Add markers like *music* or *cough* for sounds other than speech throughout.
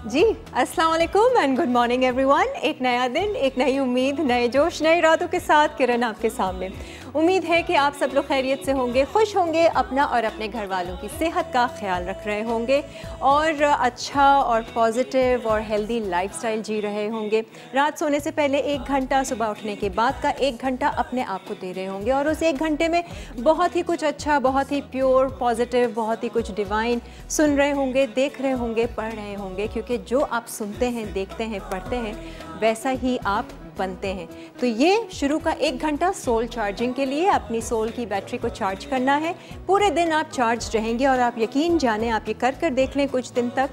जी अस्सलाम वालेकुम and good morning everyone एक नया दिन, एक नई उम्मीद, नए जोश नए इरादों के साथ किरण आपके सामने। उम्मीद है कि आप सब लोग खैरियत से होंगे, खुश होंगे, अपना और अपने घर वालों की सेहत का ख्याल रख रहे होंगे और अच्छा और पॉजिटिव और हेल्दी लाइफस्टाइल जी रहे होंगे। रात सोने से पहले एक घंटा सुबह उठने के बाद का एक घंटा अपने आप को दे रहे होंगे और उस एक घंटे में बहुत ही कुछ अच्छा बहुत ही प्योर पॉजिटिव बहुत ही कुछ डिवाइन सुन रहे होंगे, देख रहे होंगे, पढ़ रहे होंगे, क्योंकि जो आप सुनते हैं, देखते हैं, पढ़ते हैं, वैसा ही आप बनते हैं। तो ये शुरू का एक घंटा सोल चार्जिंग के लिए अपनी सोल की बैटरी को चार्ज करना है। पूरे दिन आप चार्ज रहेंगे और आप यकीन जाने, आप ये कर कर देख लें कुछ दिन तक।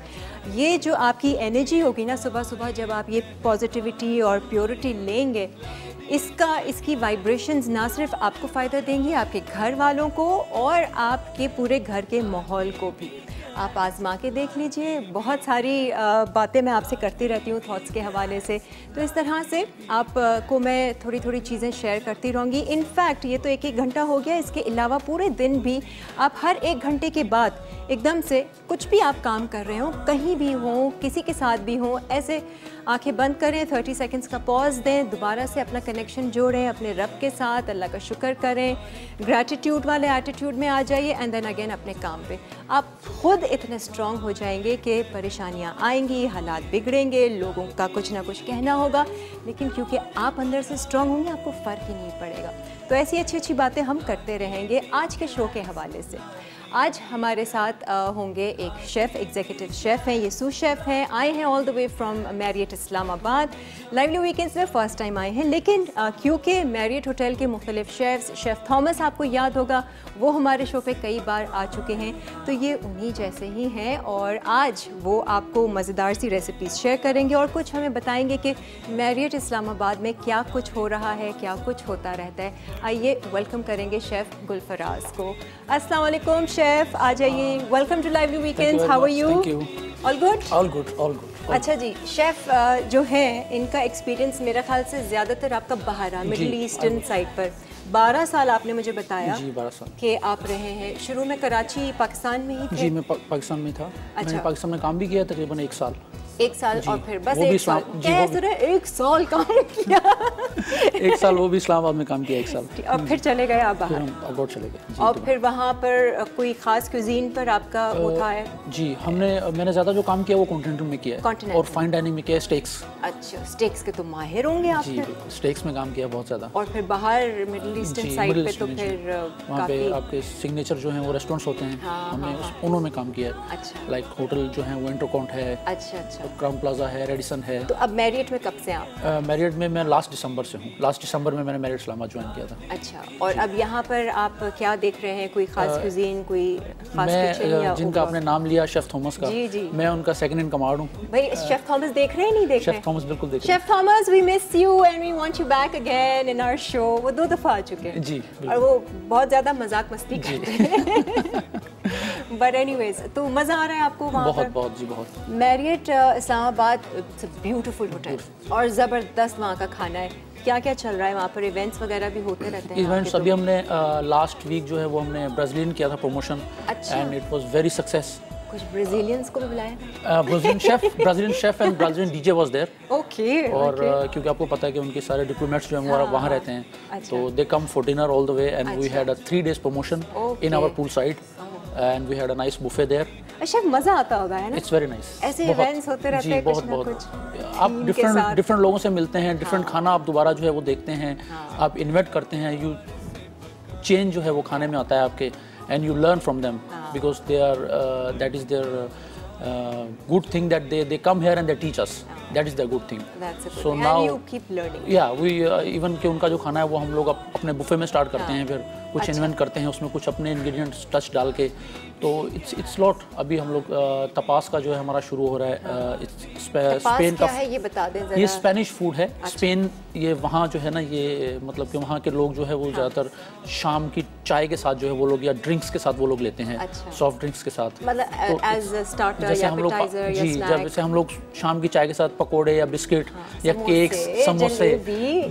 ये जो आपकी एनर्जी होगी ना सुबह सुबह जब आप ये पॉजिटिविटी और प्योरिटी लेंगे, इसका, इसकी वाइब्रेशंस ना सिर्फ़ आपको फ़ायदा देंगी, आपके घर वालों को और आपके पूरे घर के माहौल को भी। आप आज़मा के देख लीजिए। बहुत सारी बातें मैं आपसे करती रहती हूँ थॉट्स के हवाले से। तो इस तरह से आप को मैं थोड़ी थोड़ी चीज़ें शेयर करती रहूँगी। इनफैक्ट ये तो एक एक घंटा हो गया। इसके अलावा पूरे दिन भी आप हर एक घंटे के बाद एकदम से कुछ भी आप काम कर रहे हो, कहीं भी हों, किसी के साथ भी हों, ऐसे आँखें बंद करें 30 सेकंड्स का पॉज दें, दोबारा से अपना कनेक्शन जोड़ें, अपने रब के साथ अल्लाह का शुक्र करें ग्रैटिट्यूड वाले एटीट्यूड में आ जाइए एंड देन अगेन अपने काम पे। आप खुद इतने स्ट्रॉन्ग हो जाएँगे कि परेशानियाँ आएँगी, हालात बिगड़ेंगे, लोगों का कुछ ना कुछ कहना होगा, लेकिन क्योंकि आप अंदर से स्ट्रॉन्ग होंगे, आपको फ़र्क ही नहीं पड़ेगा। तो ऐसी अच्छी अच्छी बातें हम करते रहेंगे आज के शो के हवाले से। आज हमारे साथ होंगे एक शेफ़ एग्जीक्यूटिव शेफ़ हैं यसू शेफ़ हैं। आए हैं all the way from Marriott Islamabad lively weekends में फ़र्स्ट टाइम आए हैं, लेकिन क्योंकि मैरियट होटल के मुख्तलिफ़ शेफ़्स शेफ़ थॉमस आपको याद होगा, वो हमारे शो पे कई बार आ चुके हैं। तो ये उन्हीं जैसे ही हैं और आज वो आपको मज़ेदार सी रेसिपीज़ शेयर करेंगे और कुछ हमें बताएँगे कि मैरियट इस्लामाबाद में क्या कुछ हो रहा है, क्या कुछ होता रहता है। आइए वेलकम करेंगे शेफ़ गुलफराज को। अस्सलाम वालेकुम शेफ़ आ जाइए welcome to lively weekends how are you all good all good all good अच्छा जी शेफ़ जो है इनका एक्सपीरियंस मेरा ख्याल से ज़्यादातर आपका बाहर आ मिडिल ईस्टर्न साइड पर। बारह साल आपने मुझे बताया जी बारह साल। कि आप रहे हैं। शुरू में कराची पाकिस्तान में ही थे? जी मैं पा, पाकिस्तान में था। अच्छा। मैंने पाकिस्तान में काम भी किया तकरीबन एक साल। एक साल और फिर बस एक साल। कैसे एक साल काम किया। एक साल वो भी इस्लामाबाद में काम किया एक साल। और फिर चले गए आप बाहर। अब्रॉड चले गए। और फिर वहाँ पर कोई खास क्यूजीन पर आपका वो था है? जी हमने मैंने ज़्यादा जो काम किया वो कॉन्टिनेंटल में किया और फाइन डाइनिंग में किया स्टेक्स अच्छा स्टेक्स के तो माहिर होंगे आप जी स्टेक्स में काम किया बहुत ज़्यादा। और फिर बाहर मिडिल ईस्टर्न साइड पे तो फिर वहाँ पे आपके सिग्नेचर जो हैं वो रेस्टोरेंट्स होते हैं। हाँ, हमने हाँ, उन्होंने काम किया अच्छा। लाइक होटल जो है वो इंटरकॉन्ट है। अच्छा अच्छा। क्राउन प्लाजा है रेडिसन है। तो अब मैरियट में कब से आप? मैरियट में मैं लास्ट दिसंबर से हूँ। लास्ट दिसंबर में मैंने मैरियट इस्लामा ज्वाइन किया था। अच्छा और अब यहाँ पर आप क्या देख रहे हैं? कोई खास क्यूजीन कोई खास मैं जिनका आपने नाम लिया शेफ थॉमस का जी जी। मैं उनका सेकंड इन कमांड हूँ। भाई शेफ थॉमस देख रहे हैं नहीं देख रहे? शेफ थॉमस बिल्कुल देख chef Thomas we miss you and we want you back again in our show वो दो दफ़ा आ चुके हैं। जी और वो बहुत ज़्यादा मज़ाक मस्ती करते हैं। *laughs* बट एनीवेज तो मज़ा आ रहा है आपको वहाँ बहुत बहुत जी बहुत। मैरियट इस्लामाबाद ब्यूटीफुल होटल और ज़बरदस्त वहाँ का खाना है। क्या क्या चल रहा है वहाँ पर? इवेंट्स वगैरह भी होते रहते हैं इवेंट्स अभी हमने लास्ट वीक जो है वो हमने ब्राज़ीलियन किया था promotion and it was very success कुछ ब्राजीलियंस को भी बुलाया Brazilian chef Brazilian chef and Brazilian DJ was there okay और क्योंकि आपको पता है कि उनके सारे डिप्लोमेट्स जो हैं वो वहाँ रहते हैं। तो they come for dinner all the way and we had a three days promotion in our pool side and we had a nice buffet there अच्छा मज़ा आता होगा है ना? इट्स वेरी नाइस ऐसे इवेंट्स होते रहते हैं बहुत बहुत। आप डिफरेंट डिफरेंट लोगों से मिलते हैं डिफरेंट हाँ। खाना आप दोबारा जो है वो देखते हैं हाँ। आप इन्वेट करते हैं यू चेंज जो है वो खाने में आता है आपके and you learn from them because they are that is there good thing that they they come here and they teach us that is the good thing so now या we even कि उनका जो खाना है वो हम लोग अपने बुफे में स्टार्ट करते हाँ। हैं फिर कुछ अच्छा। इन्वेंट करते हैं उसमें कुछ अपने इंग्रेडिएंट्स टच डाल के। तो इट्स इट्स लॉट अभी हम लोग तपास का जो है हमारा शुरू हो रहा है स्पेन का है ये बता दें ये स्पेनिश फ़ूड है। अच्छा। स्पेन ये वहाँ जो है ना ये मतलब कि वहाँ के लोग जो है वो हाँ। ज़्यादातर शाम की चाय के साथ जो है वो लोग या ड्रिंक्स के साथ वो लोग लेते हैं। सॉफ्ट अच्छा। ड्रिंक्स के साथ। मतलब जैसे हम लोग जी जैसे हम लोग शाम की चाय के साथ पकौड़े या बिस्किट हाँ, या केक्स समोसे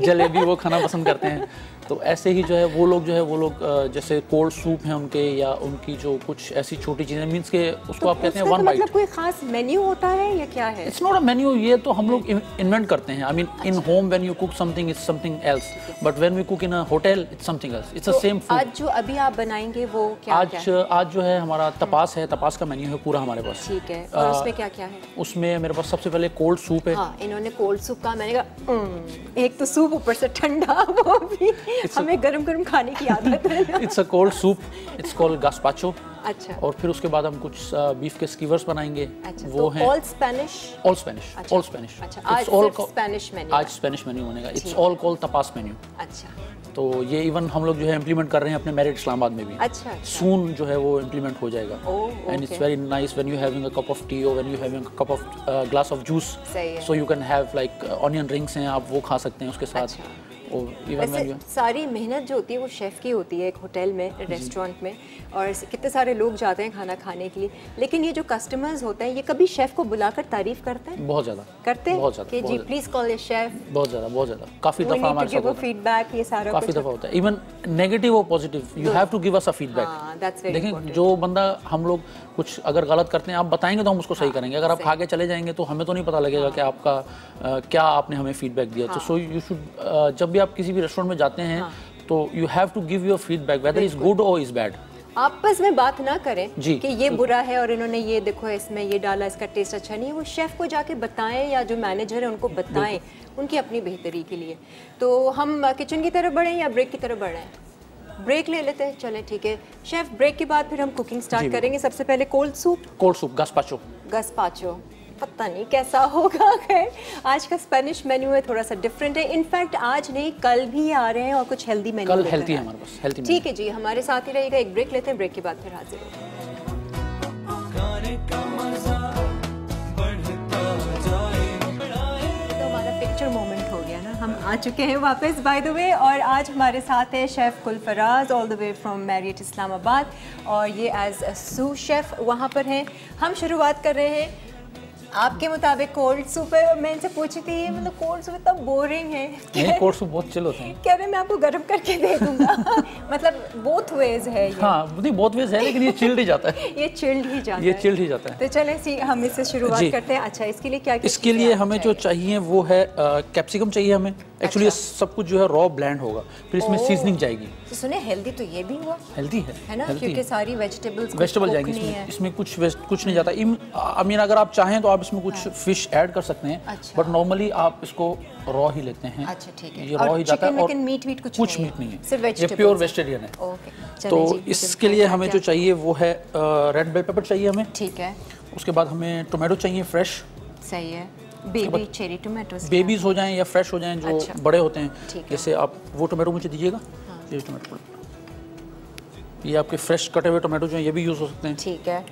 जलेबी वो खाना पसंद करते हैं। *laughs* तो ऐसे ही जो है वो लोग जो है वो लोग जैसे कोल्ड सूप हैं उनके या उनकी जो कुछ ऐसी छोटी चीज़ें मीन्स के उसको तो आप कहते हैं वन बाइट मतलब कोई खास मेन्यू होता है या क्या है? इट्स नॉट अ मेन्यू ये तो हम लोग इन्वेंट करते हैं। I mean in home when you cook something it's something else but when we cook in a hotel it's something else it's the same food आज जो अभी आप बनाएँगे वो क्या आज क्या आज जो है हमारा तपास है तपास का मेन्यू है पूरा हमारे पास। ठीक है। और उसमें क्या क्या है? उसमें मेरे पास सबसे पहले कोल्ड सूप है। हाँ इन्होंने कोल्ड सूप का मैंने कहा एक तो सूप ऊपर से ठंडा *laughs* वो भी हमें गरम गरम खाने की आदत है it's a cold soup it's called gazpacho अच्छा। और फिर उसके बाद हम कुछ बीफ के स्कीवर्स बनाएँगे। अच्छा, वो तो हैं। All Spanish all Spanish all Spanish अच्छा आज ऑल स्पेनिश मेन्यू आज स्पेनिश मेन्यू बनेगा it's all called tapas menu अच्छा। तो ये इवन हम लोग जो है इम्प्लीमेंट कर रहे हैं अपने मैरिड इस्लामाबाद में भी। अच्छा सून अच्छा। जो है वो इम्प्लीमेंट हो जाएगा। And it's very nice when you having a cup of tea और when you having a cup of glass of juice so you can have like onion rings हैं आप वो खा सकते हैं उसके साथ। अच्छा। वैसे सारी मेहनत जो होती है वो शेफ़ की होती है एक होटल में रेस्टोरेंट में और कितने सारे लोग जाते हैं खाना खाने के लिए। लेकिन ये जो कस्टमर्स होते हैं ये कभी शेफ़ को बुलाकर तारीफ़ करते हैं? बहुत ज़्यादा। करते हैं? बहुत ज़्यादा कि जी प्लीज़ कॉल ए शेफ़ बहुत ज़्यादा बहुत ज़्यादा। काफ़ी दफ़ा हमारे साथ फीडबैक ये सारा काफ़ी दफ़ा होता है। इवन नेगेटिव और positive you have to give us a feedback लेकिन जो बंदा हम लोग कुछ अगर गलत करते हैं आप बताएँगे तो हम उसको सही हाँ, करेंगे। अगर आप खा के चले जाएँगे तो हमें तो नहीं पता लगेगा कि हाँ। आपका क्या आपने हमें फीडबैक दिया। तो सो यू शुड जब भी आप किसी भी रेस्टोरेंट में जाते हैं हाँ। तो you have to give your feedback whether is good और इज़ बैड आपस में बात ना करें जी। कि ये बुरा है और इन्होंने ये देखो इसमें ये डाला इसका टेस्ट अच्छा नहीं है। वो शेफ़ को जाके बताएँ या जो मैनेजर है उनको बताएँ उनकी अपनी बेहतरी के लिए। तो हम किचन की तरफ़ बढ़ें या ब्रेक की तरफ़ बढ़ें? ब्रेक ले लेते हैं चले ठीक है। शेफ ब्रेक के बाद फिर हम कुकिंग स्टार्ट करेंगे। सबसे पहले cold soup cold soup gazpacho gazpacho पता नहीं कैसा होगा खैर। आज का स्पेनिश मेन्यू है थोड़ा सा डिफरेंट है। इनफैक्ट आज नहीं कल भी आ रहे हैं और कुछ हेल्दी मेन्यू कल हेल्थी है हमारे पास हेल्थी ठीक है जी हमारे साथ ही रहेगा एक ब्रेक लेते हैं ब्रेक के बाद फिर हाजिर होगा। पिक्चर मोमेंट हो गया ना हम आ चुके हैं वापस बाय द वे और आज हमारे साथ है chef Gul Faraz all the way from Marriott Islamabad और ये एज सू शेफ़ वहाँ पर हैं। हम शुरुआत कर रहे हैं आपके मुताबिक कोल्ड सूप है? मैं इनसे पूछी थी ये मतलब कोल्ड सूप इतना बोरिंग है। नहीं कोल्ड सूप बहुत चिल होते हैं। कह रहे मैं आपको गर्म करके दे दूँगा? *laughs* मतलब बोथ वेज है ये। हाँ नहीं बोथ वेज है लेकिन ये चिल्ड ही जाता है। *laughs* ये चिल्ड ही जाता है। ये चिल्ड ही जाता है। तो चले सी हम इससे शुरुआत करते हैं। अच्छा इसके लिए क्या इसके लिए हमें जो चाहिए? वो है कैप्सिकम चाहिए हमें। एक्चुअली अच्छा। सब कुछ जो है रॉ ब्लैंड होगा। फिर इसमें सीजनिंग जाएगी। तो सुने हेल्दी तो ये भी हुआ। हेल्दी है। है ना? क्योंकि सारी वेजिटेबल्स वेजिटेबल जाएँगी इसमें। इसमें कुछ कुछ नहीं जाता। आई मीन अगर आप चाहें तो आप इसमें कुछ हाँ। फ़िश। ऐड कर सकते हैं। अच्छा। बट। नॉर्मली आप इसको रॉ ही लेते हैं। अच्छा ठीक है। ये रॉ ही जाता है और मीट वीट कुछ कुछ मीट नहीं है। ये प्योर वेजिटेरियन है। तो इसके लिए हमें जो चाहिए वो है रेड बेल पेपर चाहिए हमें। ठीक है। उसके बाद हमें टोमेटो चाहिए फ्रेश सही है। बेबी चेरी टोमेटोस बेबीज हो जाएँ या फ्रेश हो जाएँ जो अच्छा। बड़े होते हैं। जैसे आप वो टोमेटो मुझे दीजिएगा। ये टोमेटो ये आपके फ्रेश कटे हुए टोमेटो जो हैं ये भी यूज़ हो सकते हैं। ठीक है।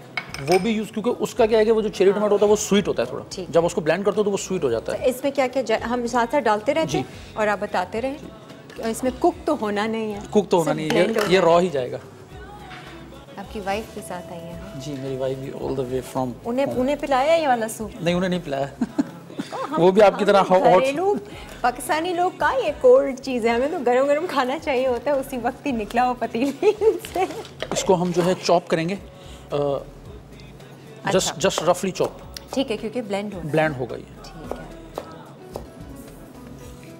वो भी यूज़ क्योंकि उसका क्या है कि वो जो चेरी हाँ। टोमेटो होता है वो स्वीट होता है थोड़ा। जब उसको ब्लेंड करते हो तो वो स्वीट हो जाता है। तो इसमें क्या क्या हम साथ साथ डालते रहते हैं और आप बताते रहे? इसमें कुक तो होना नहीं है। कुक तो होना नहीं है। ये रॉ ही। जाएगा। आपकी वाइफ के साथ आई है। हाँ? जी मेरी वाइफ भी ऑल द वे फ्रॉम उन्हें उन्हें पिलाया ये वाला सूप नहीं उन्हें नहीं पिलाया। *laughs* वो भी आपकी तरह हॉट पाकिस्तानी लोग का ये कोल्ड चीज़ है हमें तो गरम गरम खाना चाहिए होता है उसी वक्त ही निकला हो पतीली से। इसको हम जो है चॉप करेंगे। जस्ट जस्ट रफली चॉप। ठीक है क्योंकि ब्लेंड हो ब्लेंड होगा ये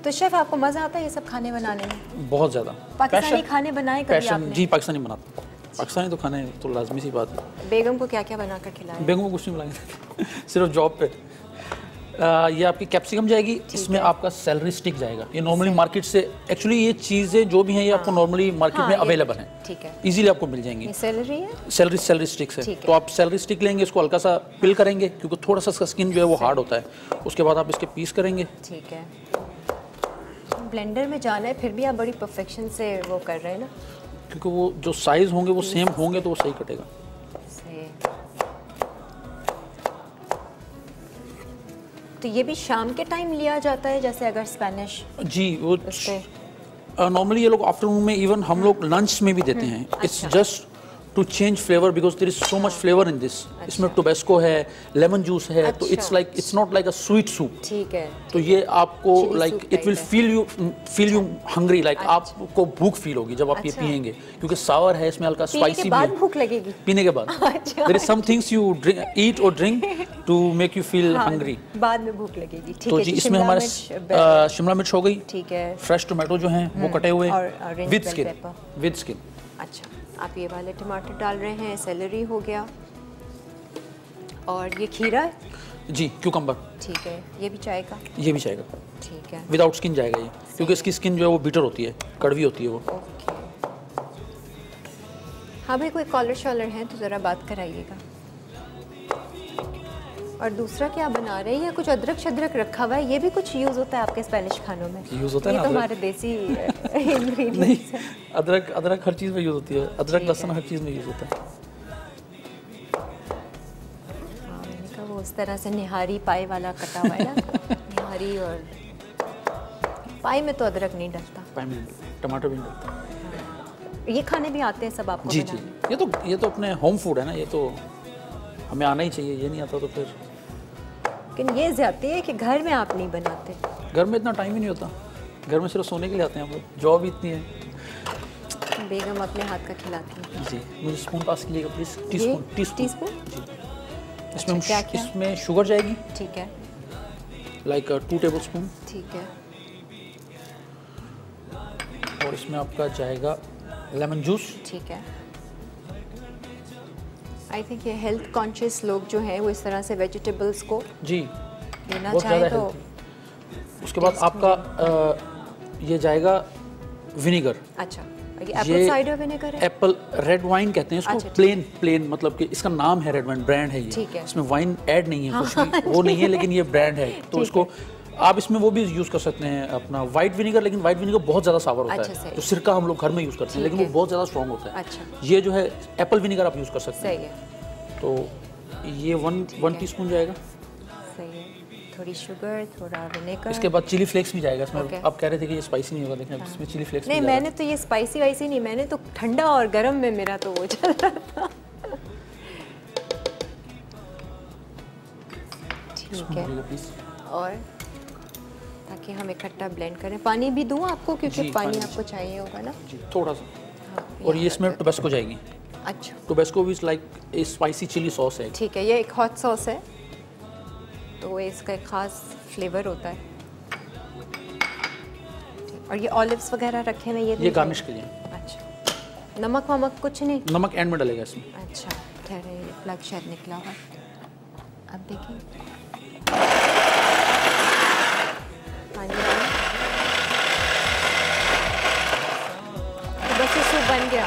तो शेफ आपको मज़ा आता है ये सब खाने बनाने में? बहुत ज़्यादा। पाकिस्तानी खाने बनाए कभी आपने? जी पाकिस्तानी बनाता पाकिस्तानी तो खाने तो लाजमी सी बात है। बेगम को क्या क्या बनाकर खिलाया? बेगम को कुछ नहीं बनाएँगे *laughs* सिर्फ़ जॉब पे। ये आपकी कैप्सिकम जाएगी इसमें आपका सैलरी स्टिक जाएगा। ये नॉर्मली मार्केट से एक्चुअली ये चीज़ें जो भी हैं ये आपको नॉर्मली हाँ। मार्केट हाँ, में अवेलेबल हैं। ठीक है। इजीली आपको मिल जाएँगी। सैलरी है? सैलरी सैलरी स्टिक्स है। तो आप सैलरी स्टिक लेंगे इसको हल्का सा पिल करेंगे क्योंकि थोड़ा सा इसका स्किन जो है वो हार्ड होता है। उसके बाद आप इसके पीस करेंगे। ठीक है। ब्लेंडर में जाना है फिर भी आप बड़ी परफेक्शन से वो कर रहे हैं ना? क्योंकि वो जो साइज़ होंगे वो सेम होंगे तो वो सही कटेगा। तो ये भी शाम के टाइम लिया जाता है जैसे अगर स्पेनिश जी वो नॉर्मली ये लोग आफ्टरनून में इवन हम लोग लंच में भी देते हम्म, हैं। It's just to change flavour because there is so much flavour in this इसमें टोबेस्को है लेमन जूस है तो it's like it's not like a sweet soup ठीक है। तो ये आपको like it will feel you feel you hungry like आपको भूख फील होगी जब आप ये अच्छा। पियेंगे क्योंकि सावर है इसमें हल्का स्पाइसी भी है। भूख लगेगी। पीने के बाद। There is some things you eat और drink to make you feel hungry बाद में भूख लगेगी। ठीक तो है जी इसमें हमारे शिमला मिर्च हो गई। ठीक है। फ्रेश टोमेटो जो हैं वो कटे हुए विद स्किन विद स्किन अच्छा। आप ये वाले टमाटर डाल रहे हैं सेलरी हो गया। और ये खीरा जी क्यूकम्बर ठीक है ये भी चाय का? ये भी चाय का। ठीक है। विदाउट स्किन जाएगा ये क्योंकि इसकी स्किन जो है वो बीटर होती है कड़वी होती है वो। ओके हाँ भाई कोई कॉलर शॉलर है तो ज़रा बात कराइएगा। और दूसरा क्या बना रहे हैं? या कुछ अदरक शदरक रखा हुआ है। ये भी कुछ यूज़ होता है आपके स्पेनिश खानों में? यूज़ होता है ना तो। हमारे देसी *laughs* नहीं इंग्रेडिएंट्स अदरक अदरक हर चीज़ में यूज़ होती है। अदरक लहसुन हर चीज़ में यूज़ होता है। हाँ उस तरह से निहारी पाई वाला कटा हुआ है ना? *laughs* निहारी और पाई में तो अदरक नहीं डलता। पाई में टमाटर भी नहीं डलता। ये खाने भी आते हैं सब आपको जी जी। ये तो ये तो अपने होम फ़ूड है ना। ये तो हमें आना ही चाहिए। ये नहीं आता तो फिर लेकिन ये ज़्यादा है कि घर में आप नहीं बनाते। घर में इतना टाइम ही नहीं होता। घर में सिर्फ़ सोने के लिए आते हैं हम लोग। जॉब इतनी है। बेगम अपने हाथ का खिलाती है। जी मुझे स्पून पास कीजिएगा please teaspoon teaspoon इसमें हम क्या क्या? इसमें शुगर जाएगी। ठीक है। लाइक टू टेबल स्पून ठीक है। और इसमें आपका जाएगा लेमन जूस ठीक है। आई थिंक ये हेल्थ कॉन्शियस लोग जो हैं वो इस तरह से वेजिटेबल्स को जी लेना बहुत ज़्यादा तो उसके बाद आपका अ, ये जाएगा विनीगर अच्छा ये एप्पल साइडर विनेगर है? एप्पल रेड वाइन कहते हैं अच्छा, इसको प्लेन प्लेन मतलब कि इसका नाम है रेड वाइन ब्रांड है ये। ठीक है। इसमें वाइन ऐड नहीं है कुछ भी *laughs* वो नहीं है लेकिन ये ब्रांड है। तो इसको आप इसमें वो भी यूज़ कर सकते हैं अपना वाइट विनेगर लेकिन वाइट विनेगर बहुत ज़्यादा सावर होता अच्छा, है। तो सिरका हम लोग घर में यूज़ करते हैं लेकिन वो बहुत ज़्यादा स्ट्रॉन्ग होता है। अच्छा। ये जो है एप्पल विनेगर आप यूज़ कर सकते हैं। है। तो ये वन वन टी जाएगा। थोड़ी शुगर थोड़ा विनेगर इसके बाद चिली फ्लेक्स भी जाएगा इसमें। Okay. आप कह रहे थे कि ये स्पाइसी नहीं होगा लेकिन अब इसमें चिली फ्लेक्स नहीं मैंने तो ये स्पाइसी वाइसी नहीं मैंने तो ठंडा और गर्म में मेरा तो वो चल रहा था। ठीक है। और? ताकि हम इकट्ठा ब्लेंड करें। पानी भी दूँ आपको? क्योंकि पानी पानी आपको चाहिए होगा ना? जी थोड़ा सा। हाँ, और ये इसमें टोबेस्को जाएगी। अच्छा। टोबेस्को भी लाइक स्पाइसी चिली सॉस है। ठीक है ये एक हॉट सॉस है। तो इसका एक ख़ास फ्लेवर होता है। और ये ऑलिव्स वगैरह रखे हुए ये ये गार्निश के लिए। अच्छा। नमक वमक कुछ नहीं? नमक एंड में डलेगा इसमें। अच्छा ठहरे प्लग शायद निकला हुआ अब देखिए। गया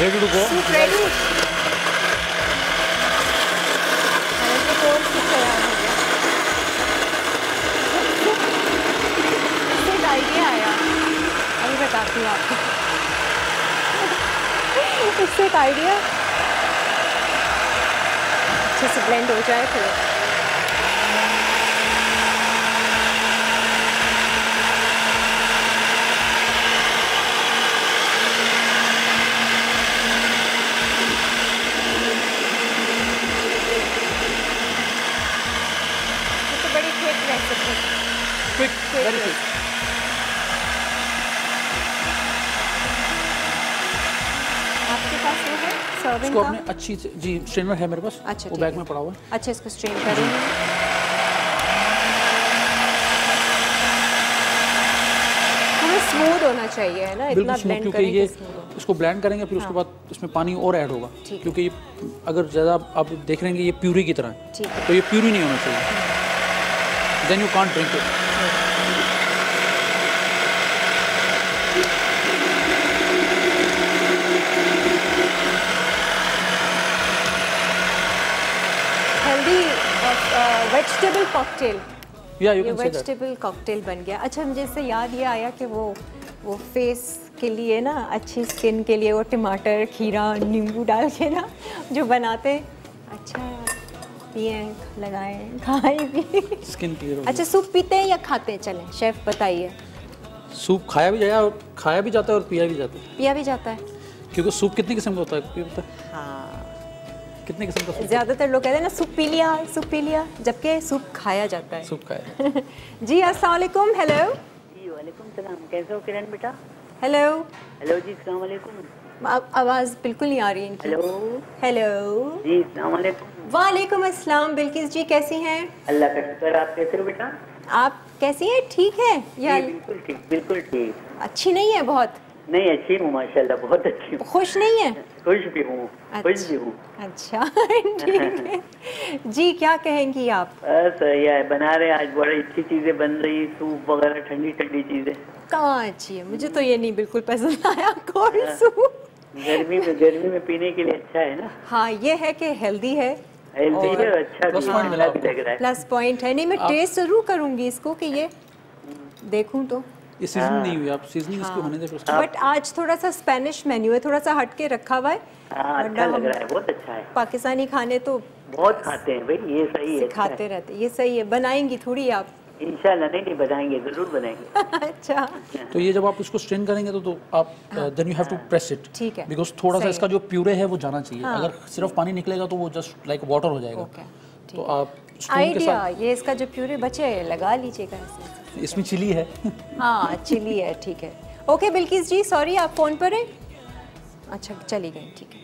ready to go soup ready idea आया अभी बताती हूँ आपको इससे एक आइडिया अच्छे से ब्लेंड हो जाए फिर ये तो बड़ी क्विक रेसिपी क्विक वेरी आपके पास वो है? सर्विंग इसको आपने अच्छी से जी स्ट्रेनर है मेरे पास। अच्छा वो बैग में पड़ा हुआ है। अच्छा इसको स्ट्रेन करेंगे पूरा स्मूथ होना चाहिए है ना? इतना ब्लेंड क्योंकि करें ये हो। इसको ब्लेंड करेंगे फिर उसके हाँ। बाद इसमें पानी और ऐड होगा। क्योंकि ये अगर ज़्यादा आप देख रहे हैं कि ये प्यूरी की तरह है तो ये प्यूरी नहीं होना चाहिए। Then you can't drink it healthy vegetable cocktail या you can say vegetable cocktail बन गया। अच्छा मुझे इससे याद ये आया कि वो वो फेस के लिए ना अच्छी स्किन के लिए वो टमाटर खीरा नींबू डाल के ना जो बनाते अच्छा पिए लगाएँ खाएँ भी। स्किन क्लियर अच्छा सूप पीते हैं या खाते हैं? चलें शेफ बताइए। सूप खाया भी जाए और खाया भी जाता है और पिया भी जाता है। पिया भी जाता है। क्योंकि सूप कितनी किस्म का होता है? है। हाँ। कितनी किस्म का ज़्यादातर लोग कहते हैं ना सूप पी लिया सूप पी लिया जबकि सूप खाया जाता है। सूप खाया *laughs* जी अस्सलाम वालेकुम हेलो। जी वालेकुम सलाम। कैसे हो किरण बेटा? हेलो। हेलो जी सलाम वालेकुम आवाज़ बिल्कुल नहीं आ रही इनकी। हेलो। हेलो। जी सलाम वालेकुम वालेकुम अस्सलाम बिल्किस जी कैसी हैं? अल्लाह का शुक्र आप कैसे हो बेटा? आप कैसी हैं? ठीक है? या बिल्कुल ठीक बिल्कुल ठीक। अच्छी नहीं है बहुत? नहीं अच्छी हूँ माशाल्लाह बहुत अच्छी हूँ। खुश नहीं है? खुश भी हूँ खुश भी हूँ। अच्छा *laughs* ठीक है। जी क्या कहेंगी आप? बस ये बना रहे आज बड़ी अच्छी चीज़ें बन रही सूप वगैरह ठंडी ठंडी चीज़ें। कहाँ अच्छी है? मुझे तो ये नहीं बिल्कुल पसंद *laughs* आया कोल्ड सूप? गर्मी में गर्मी में पीने के लिए अच्छा है ना? हाँ ये है कि हेल्दी है। हेल्दी है अच्छा अच्छा है। प्लस पॉइंट है। नहीं मैं टेस्ट ज़रूर करूँगी इसको कि ये देखूँ तो। ये सीजनिंग नहीं हुई आप सीजनिंग इसकी होने दे फिर उसके बट आज थोड़ा सा स्पेनिश मेन्यू है थोड़ा सा हट के रखा हुआ है। हाँ अच्छा लग रहा है बहुत अच्छा है। पाकिस्तानी खाने तो बहुत खाते हैं भाई ये सही है अच्छा सिखाते रहते ये सही है बनाएँगी थोड़ी आप। इंशाल्लाह नहीं नहीं बनाएँगे ज़रूर बनाएँगे। *laughs* अच्छा। तो ये जब आप इसको स्ट्रेन करेंगे तो, तो आप then you have to press it हाँ। ठीक है। बिकॉज़ थोड़ा सा इसका जो प्यूरे है वो जाना चाहिए। हाँ। अगर सिर्फ़ पानी निकलेगा तो वो जस्ट लाइक वाटर हो जाएगा। ओके तो आप आइडिया ये इसका जो प्यूरे बचे है लगा लीजिएगा इसमें चिली है। हाँ चिली है ठीक है। ओके बिल्किस जी सॉरी आप फ़ोन पर हैं? अच्छा चली गई ठीक है।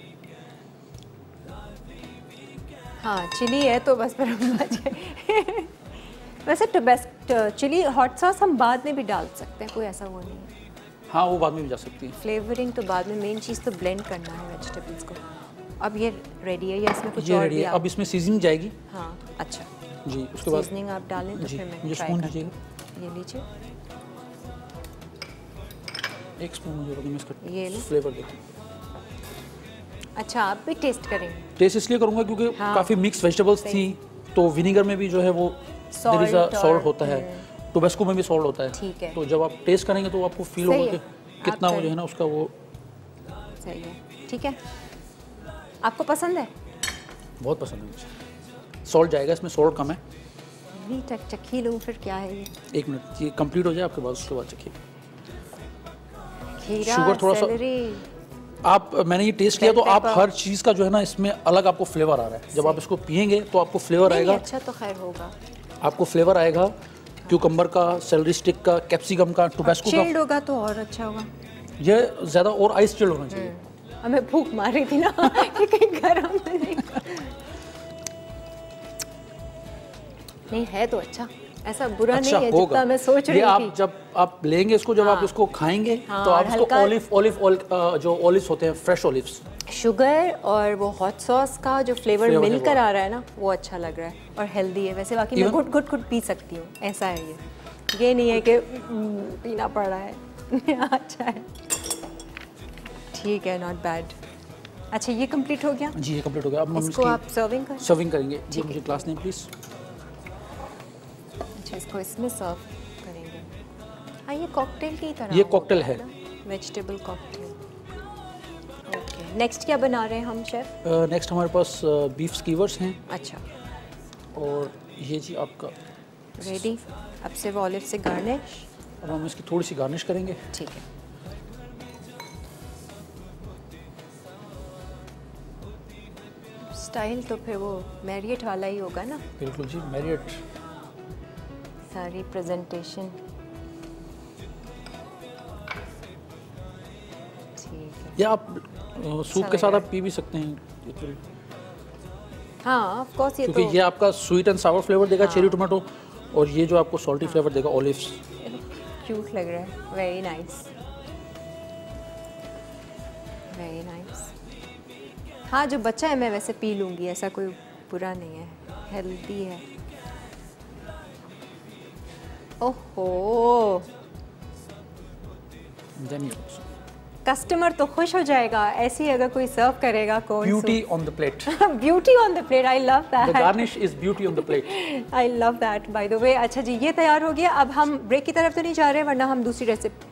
हाँ चिली है तो बस फिर हम बच गए वैसे टोबेस्ट चिली हॉट सॉस हम बाद में भी डाल सकते हैं कोई ऐसा वो नहीं है। हाँ वो बाद में भी जा सकती है। फ्लेवरिंग तो बाद में मेन चीज़ तो ब्लेंड करना है वेजिटेबल्स को। अब ये रेडी है या इसमें कुछ ये और भी है। अब इसमें सीजनिंग जाएगी। हाँ अच्छा। जी उसके बाद सीजनिंग आप डालें तो फिर मैं स्पून हूँ। ये लीजिए। एक स्पून मुझे रोटी में इसका ये लो। फ्लेवर देखिए अच्छा आप भी टेस्ट करेंगे। टेस्ट इसलिए करूँगा क्योंकि हाँ। काफ़ी मिक्स वेजिटेबल्स थी तो विनीगर में भी जो है वो सॉल्ट होता है। टोबेस्को में भी सॉल्ट होता है। ठीक है। तो जब आप टेस्ट करेंगे तो आपको फील होगा कि कितना वो जो है ना उसका वो सही है। ठीक है। आपको पसंद है? बहुत पसंद है मुझे। सॉल्ट जाएगा इसमें सॉल्ट कम है। नहीं टक चखी लूँ फिर क्या है ये? एक मिनट ये कंप्लीट हो जाए आपके बाद उसके बाद चखिए। खीरा शुगर थोड़ा सा- आप मैंने ये टेस्ट किया तो आप हर चीज़ का जो है ना इसमें अलग आपको फ्लेवर आ रहा है। जब आप इसको पियेंगे तो आपको फ्लेवर आएगा। अच्छा तो खैर होगा। आपको फ्लेवर आएगा क्यूकम्बर का सेलरी स्टिक का कैप्सिकम का टोबैस्को का। चिल्ड होगा तो और अच्छा होगा। ये ज़्यादा और आइस चिल्ड होना चाहिए। हमें भूख मार रही थी ना *laughs* कि कहीं गर्म नहीं। नहीं है तो अच्छा। ऐसा बुरा अच्छा नहीं है जितना मैं सोच रही आप जब आप लेंगे इसको जब हाँ, आप इसको खाएँगे हाँ, तो आप इसको ऑलिव ऑलिव जो ऑलिव्स होते हैं फ्रेश ऑलिव्स शुगर और वो हॉट सॉस का जो फ्लेवर मिलकर आ रहा है ना वो अच्छा लग रहा है और हेल्दी है। वैसे बाकी मैं घुट घुट घुट पी सकती हूँ ऐसा है ये। ये नहीं है कि हम्म, पीना पड़ रहा है *laughs* अच्छा है। ठीक है नॉट बैड अच्छा ये कंप्लीट हो गया? जी ये कंप्लीट हो गया। अब हम इसको आप सर्विंग कर? सर्विंग करेंगे। जी मुझे क्लास नेम प्लीज़ अच्छा इसको इसमें सर्व करेंगे। हाँ ये कॉकटेल की तरह ये cocktail है। वेजिटेबल कॉकटेल ओके नेक्स्ट क्या बना रहे हैं हम शेफ नेक्स्ट हमारे पास बीफ स्कीवर्स हैं। अच्छा। और ये जी आपका रेडी अब सिर्फ़ ऑलिव से गार्निश अब हम इसकी थोड़ी सी गार्निश करेंगे। ठीक है। स्टाइल तो फिर वो मैरियट वाला ही होगा ना? बिल्कुल जी मैरियट सारी प्रेजेंटेशन ठीक है। या आप सूप के साथ आप पी भी सकते हैं। हाँ ऑफ़ कोर्स ये क्योंकि तो ये आपका स्वीट एंड सावर फ्लेवर देगा हाँ। चेरी टोमेटो और ये जो आपको सॉल्टी फ्लेवर देगा ऑलिव्स क्यूट लग रहा है। वेरी नाइस वेरी नाइस हाँ जो बच्चा है मैं वैसे पी लूँगी ऐसा कोई बुरा नहीं है हेल्दी है। ओहो। कस्टमर तो खुश हो जाएगा ऐसे अगर कोई सर्व करेगा कौन beauty on the plate beauty on the plate I love the that garnish is beauty on the plate I love that by the way अच्छा जी ये तैयार हो गया अब हम ब्रेक की तरफ़ तो नहीं जा रहे वरना हम दूसरी रेसिपी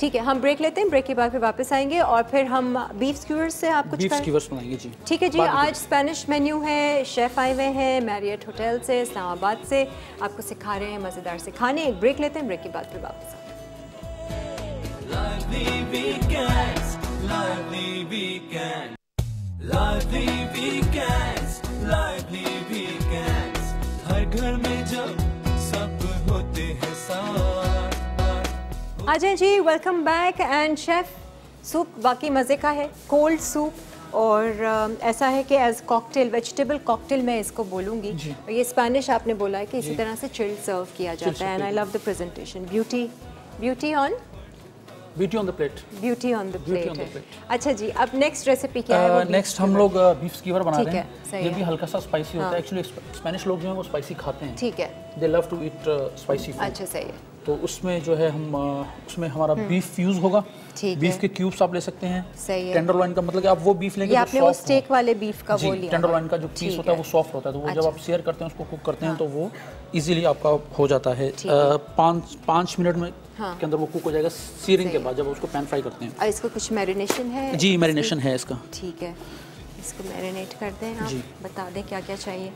ठीक है हम ब्रेक लेते हैं ब्रेक के बाद फिर वापस आएँगे और फिर हम बीफ स्क्यूअर्स से आप कुछ बीफ? स्कीवर्स बनाएँगे जी। ठीक है जी आज स्पेनिश मेन्यू है शेफ़ आए हुए हैं मैरियट होटल से इस्लामाबाद से आपको सिखा रहे हैं मज़ेदार से खाने एक ब्रेक लेते हैं ब्रेक के बाद फिर वापस lively weekends, lively weekends. हर घर में जब सब होते हैं साथ। जाए जी welcome back and chef soup बाकी मज़े का है? कोल्ड सूप और ऐसा है कि एज कॉकटेल वेजिटेबल कॉकटेल मैं इसको बोलूँगी। ये स्पेनिश आपने बोला है कि इसी तरह से चिल्ड सर्व किया जाता है। And I love the presentation beauty beauty on beauty on the plate beauty on the plate on the plate. अच्छा जी अब नेक्स्ट रेसिपी क्या है? वो नेक्स्ट हम लोग बीफ स्कीवर बना रहे है, हैं ये है। भी हल्का सा स्पाइसी हाँ. होता हाँ। है। एक्चुअली स्पेनिश लोग जो हैं वो स्पाइसी खाते हैं। ठीक है। They love to eat spicy food अच्छा सही है। तो उसमें जो है हम उसमें हमारा बीफ यूज़ होगा। हम्म। बीफ के क्यूब्स आप ले सकते हैं। सही है। टेंडरलॉइन का मतलब कि आप वो बीफ लेंगे आपने वो स्टेक वाले बीफ का वो लिया टेंडरलॉइन है। का जो पीस होता है वो सॉफ्ट होता है। तो वो जब अच्छा। आप शेयर करते हैं उसको कुक करते हैं तो वो इजीली आपका हो जाता है। पाँच पाँच मिनट में हाँ। के अंदर वो कुक हो जाएगा सीरिंग के बाद जब उसको पैन फ्राई करते हैं। और इसको कुछ मैरिनेशन है? जी मैरिनेशन है इसका। ठीक है। इसको मैरिनेट हैं जी। आप। बता दें क्या क्या चाहिए।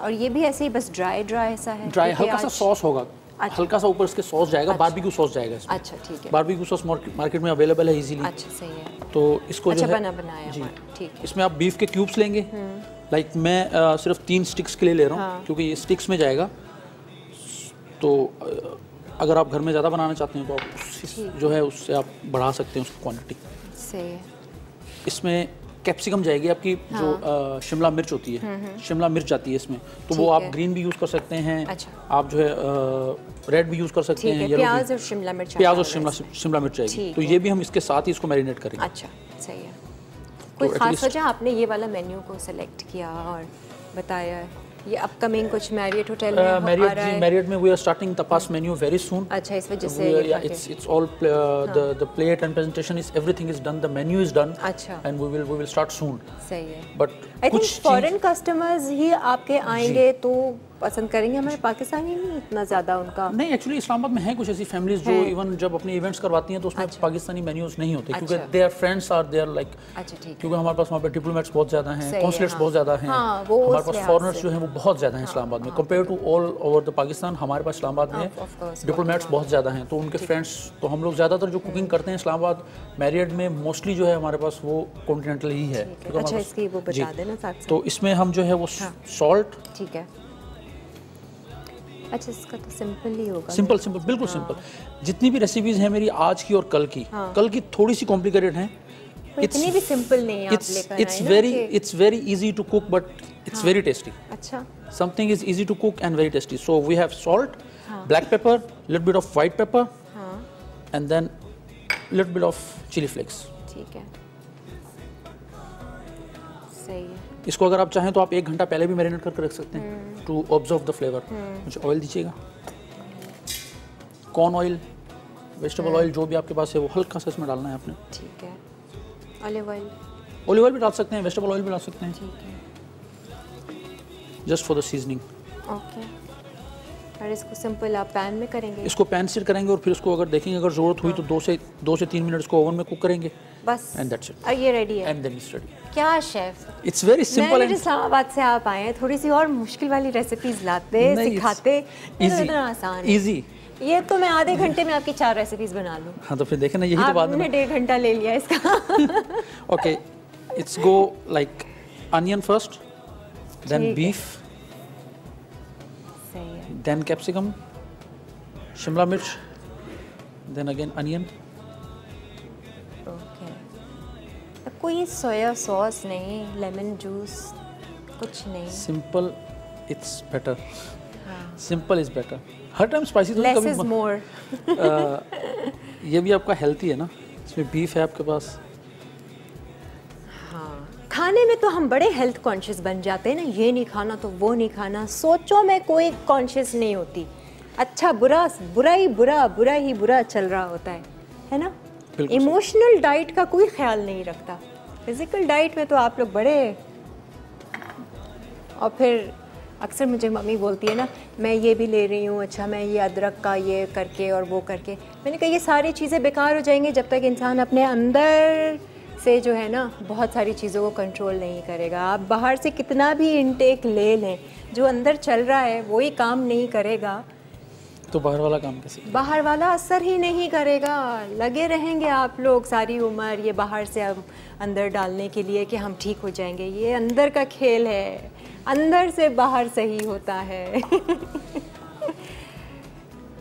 और ये भी ऐसे ही बस ड्राई ड्राई ऐसा है ड्राई हल्का सा सॉस होगा। अच्छा। हल्का सा ऊपर इसके सॉस जाएगा अच्छा। बारबेक्यू सॉस जाएगा इसमें। अच्छा ठीक है। बारबेक्यू सॉस मार्केट में अवेलेबल है इजीली अच्छा सही है। तो इसको अच्छा जो है बना बनाया जी। ठीक है। इसमें आप बीफ के क्यूब्स लेंगे। लाइक मैं अ, सिर्फ़ तीन स्टिक्स के लिए ले रहा हूँ हाँ। क्योंकि ये स्टिक्स में जाएगा। तो अगर आप घर में ज़्यादा बनाना चाहते हैं तो आप जो है उससे आप बढ़ा सकते हैं उसकी क्वांटिटी सही है। इसमें कैप्सिकम जाएगी आपकी हाँ। जो शिमला मिर्च होती है। शिमला मिर्च जाती है इसमें। तो वो। आप ग्रीन भी यूज़ कर सकते हैं। अच्छा। आप जो है रेड भी यूज़ कर सकते हैं। प्याज और शिमला मिर्च प्याज और शिमला शिमला मिर्च जाएगी। तो ये भी हम इसके साथ ही इसको मैरिनेट करेंगे। अच्छा सही है। कोई खास वजह आपने ये वाला मेन्यू को सिलेक्ट किया और बताया है। ये अपकमिंग कुछ मैरियट होटल में हो- मैरियट जी है मैरियट में we are starting tapas menu very soon अच्छा इस वजह से ये खा के- it's it's all pl- uh, the the plate and presentation is everything is done the menu is done अच्छा and we will we will start soon सही है but I think foreign customers ही आपके आएँगे तो पसंद करेंगे हमारे पाकिस्तानी नहीं इतना ज़्यादा उनका। नहीं एक्चुअली इस्लामाबाद में है कुछ ऐसी फैमिलीज़ जो इवन जब अपने इवेंट्स करवाती हैं तो उसमें अच्छा। पाकिस्तानी मेन्यूज नहीं होते क्योंकि अच्छा। Their friends are their like अच्छा ठीक है। क्योंकि हमारे पास वहाँ पे डिप्लोमेट्स बहुत ज़्यादा हैं है, कॉन्सुलेट्स हाँ। बहुत ज़्यादा हैं। हाँ, हमारे पास फॉरनर्स जो हैं वो बहुत ज़्यादा हैं इस्लामाबाद में। Compare to all over the Pakistan हमारे पास इस्लामाबाद में डिप्लोमेट्स बहुत ज़्यादा। हैं। तो उनके फ्रेंड्स तो हम लोग ज़्यादातर जो कुकिंग करते हैं इस्लामाबाद मैरियड में मोस्टली जो है हमारे पास वो कॉन्टिनेंटल ही है। है। अच्छा तो इसमें हम जो है वो सॉल्ट ठीक है। अच्छा इसका तो सिंपल ही होगा सिंपल सिंपल बिल्कुल सिंपल जितनी भी रेसिपीज़ हैं मेरी आज की और कल की हाँ। कल की थोड़ी सी कॉम्प्लिकेटेड हैं इतनी भी सिंपल नहीं है आप it's लेकर it's आए ना very कि- हाँ। it's very easy to cook but it's very tasty अच्छा something is easy to cook and very tasty so we have salt हाँ। black pepper little bit of white pepper हाँ and then little bit of chili flakes ठीक है सही है इसको अगर आप चाहें तो आप एक घंटा पहले भी मैरिनेट करके रख सकते। हैं टू ऑब्ज़र्व द फ्लेवर मुझे ऑयल दीजिएगा। Corn oil vegetable. ऑयल जो भी आपके पास है वो हल्का सा इसमें डालना है आपने। ठीक है। ऑलिव ऑयल ऑलिव ऑयल भी डाल सकते हैं वेजिटेबल ऑयल भी डाल सकते हैं। ठीक है। Just for the seasoning okay और इसको सिंपल आप पैन में करेंगे? इसको पैन सीट करेंगे और फिर इसको अगर देखेंगे अगर ज़रूरत हुई तो हाँ। दो से दो से तीन मिनट इसको ओवन में कुक करेंगे। बस। That's it. और ये रेडी है। एंड देन इट्स रेडी क्या शेफ इट्स वेरी सिंपल मैं इस्लामाबाद से आप आए हैं थोड़ी सी और मुश्किल वाली रेसिपीज़ लाते सिखाते. इतना आसान है। Easy. ये तो मैं आधे घंटे में आपकी चार रेसिपीज़ बना लूँ। हाँ तो फिर देखें ना यही तो बात आपने है डेढ़ घंटा ले लिया इसका। Okay it's go like onion first then beef then capsicum Shimla मिर्च देन अगेन अनियन कोई सोया सॉस नहीं लेमन जूस कुछ नहीं। Simple it's better simple is better her time spicy तो लेस कभी इज़ मोर *laughs* ये भी आपका हेल्थी है ना? इसमें बीफ है आपके पास। हाँ। खाने में तो हम बड़े हेल्थ कॉन्शियस बन जाते हैं ना। ये नहीं खाना तो वो नहीं खाना। सोचो में कोई कॉन्शियस नहीं होती। अच्छा बुरा बुरा ही बुरा बुरा ही बुरा चल रहा होता है। है ना। इमोशनल डाइट का कोई ख्याल नहीं रखता। फ़िज़िकल डाइट में तो आप लोग बड़े और फिर अक्सर मुझे मम्मी बोलती है ना, मैं ये भी ले रही हूँ अच्छा मैं ये अदरक का ये करके और वो करके। मैंने कहा, ये सारी चीज़ें बेकार हो जाएँगी जब तक इंसान अपने अंदर से जो है ना, बहुत सारी चीज़ों को कंट्रोल नहीं करेगा। आप बाहर से कितना भी इनटेक ले लें, जो अंदर चल रहा है वही काम नहीं करेगा। तो बाहर वाला काम कैसे बाहर वाला असर ही नहीं करेगा। लगे रहेंगे आप लोग सारी उम्र ये बाहर से अब अंदर डालने के लिए कि हम ठीक हो जाएँगे। ये अंदर का खेल है। अंदर से बाहर सही होता है।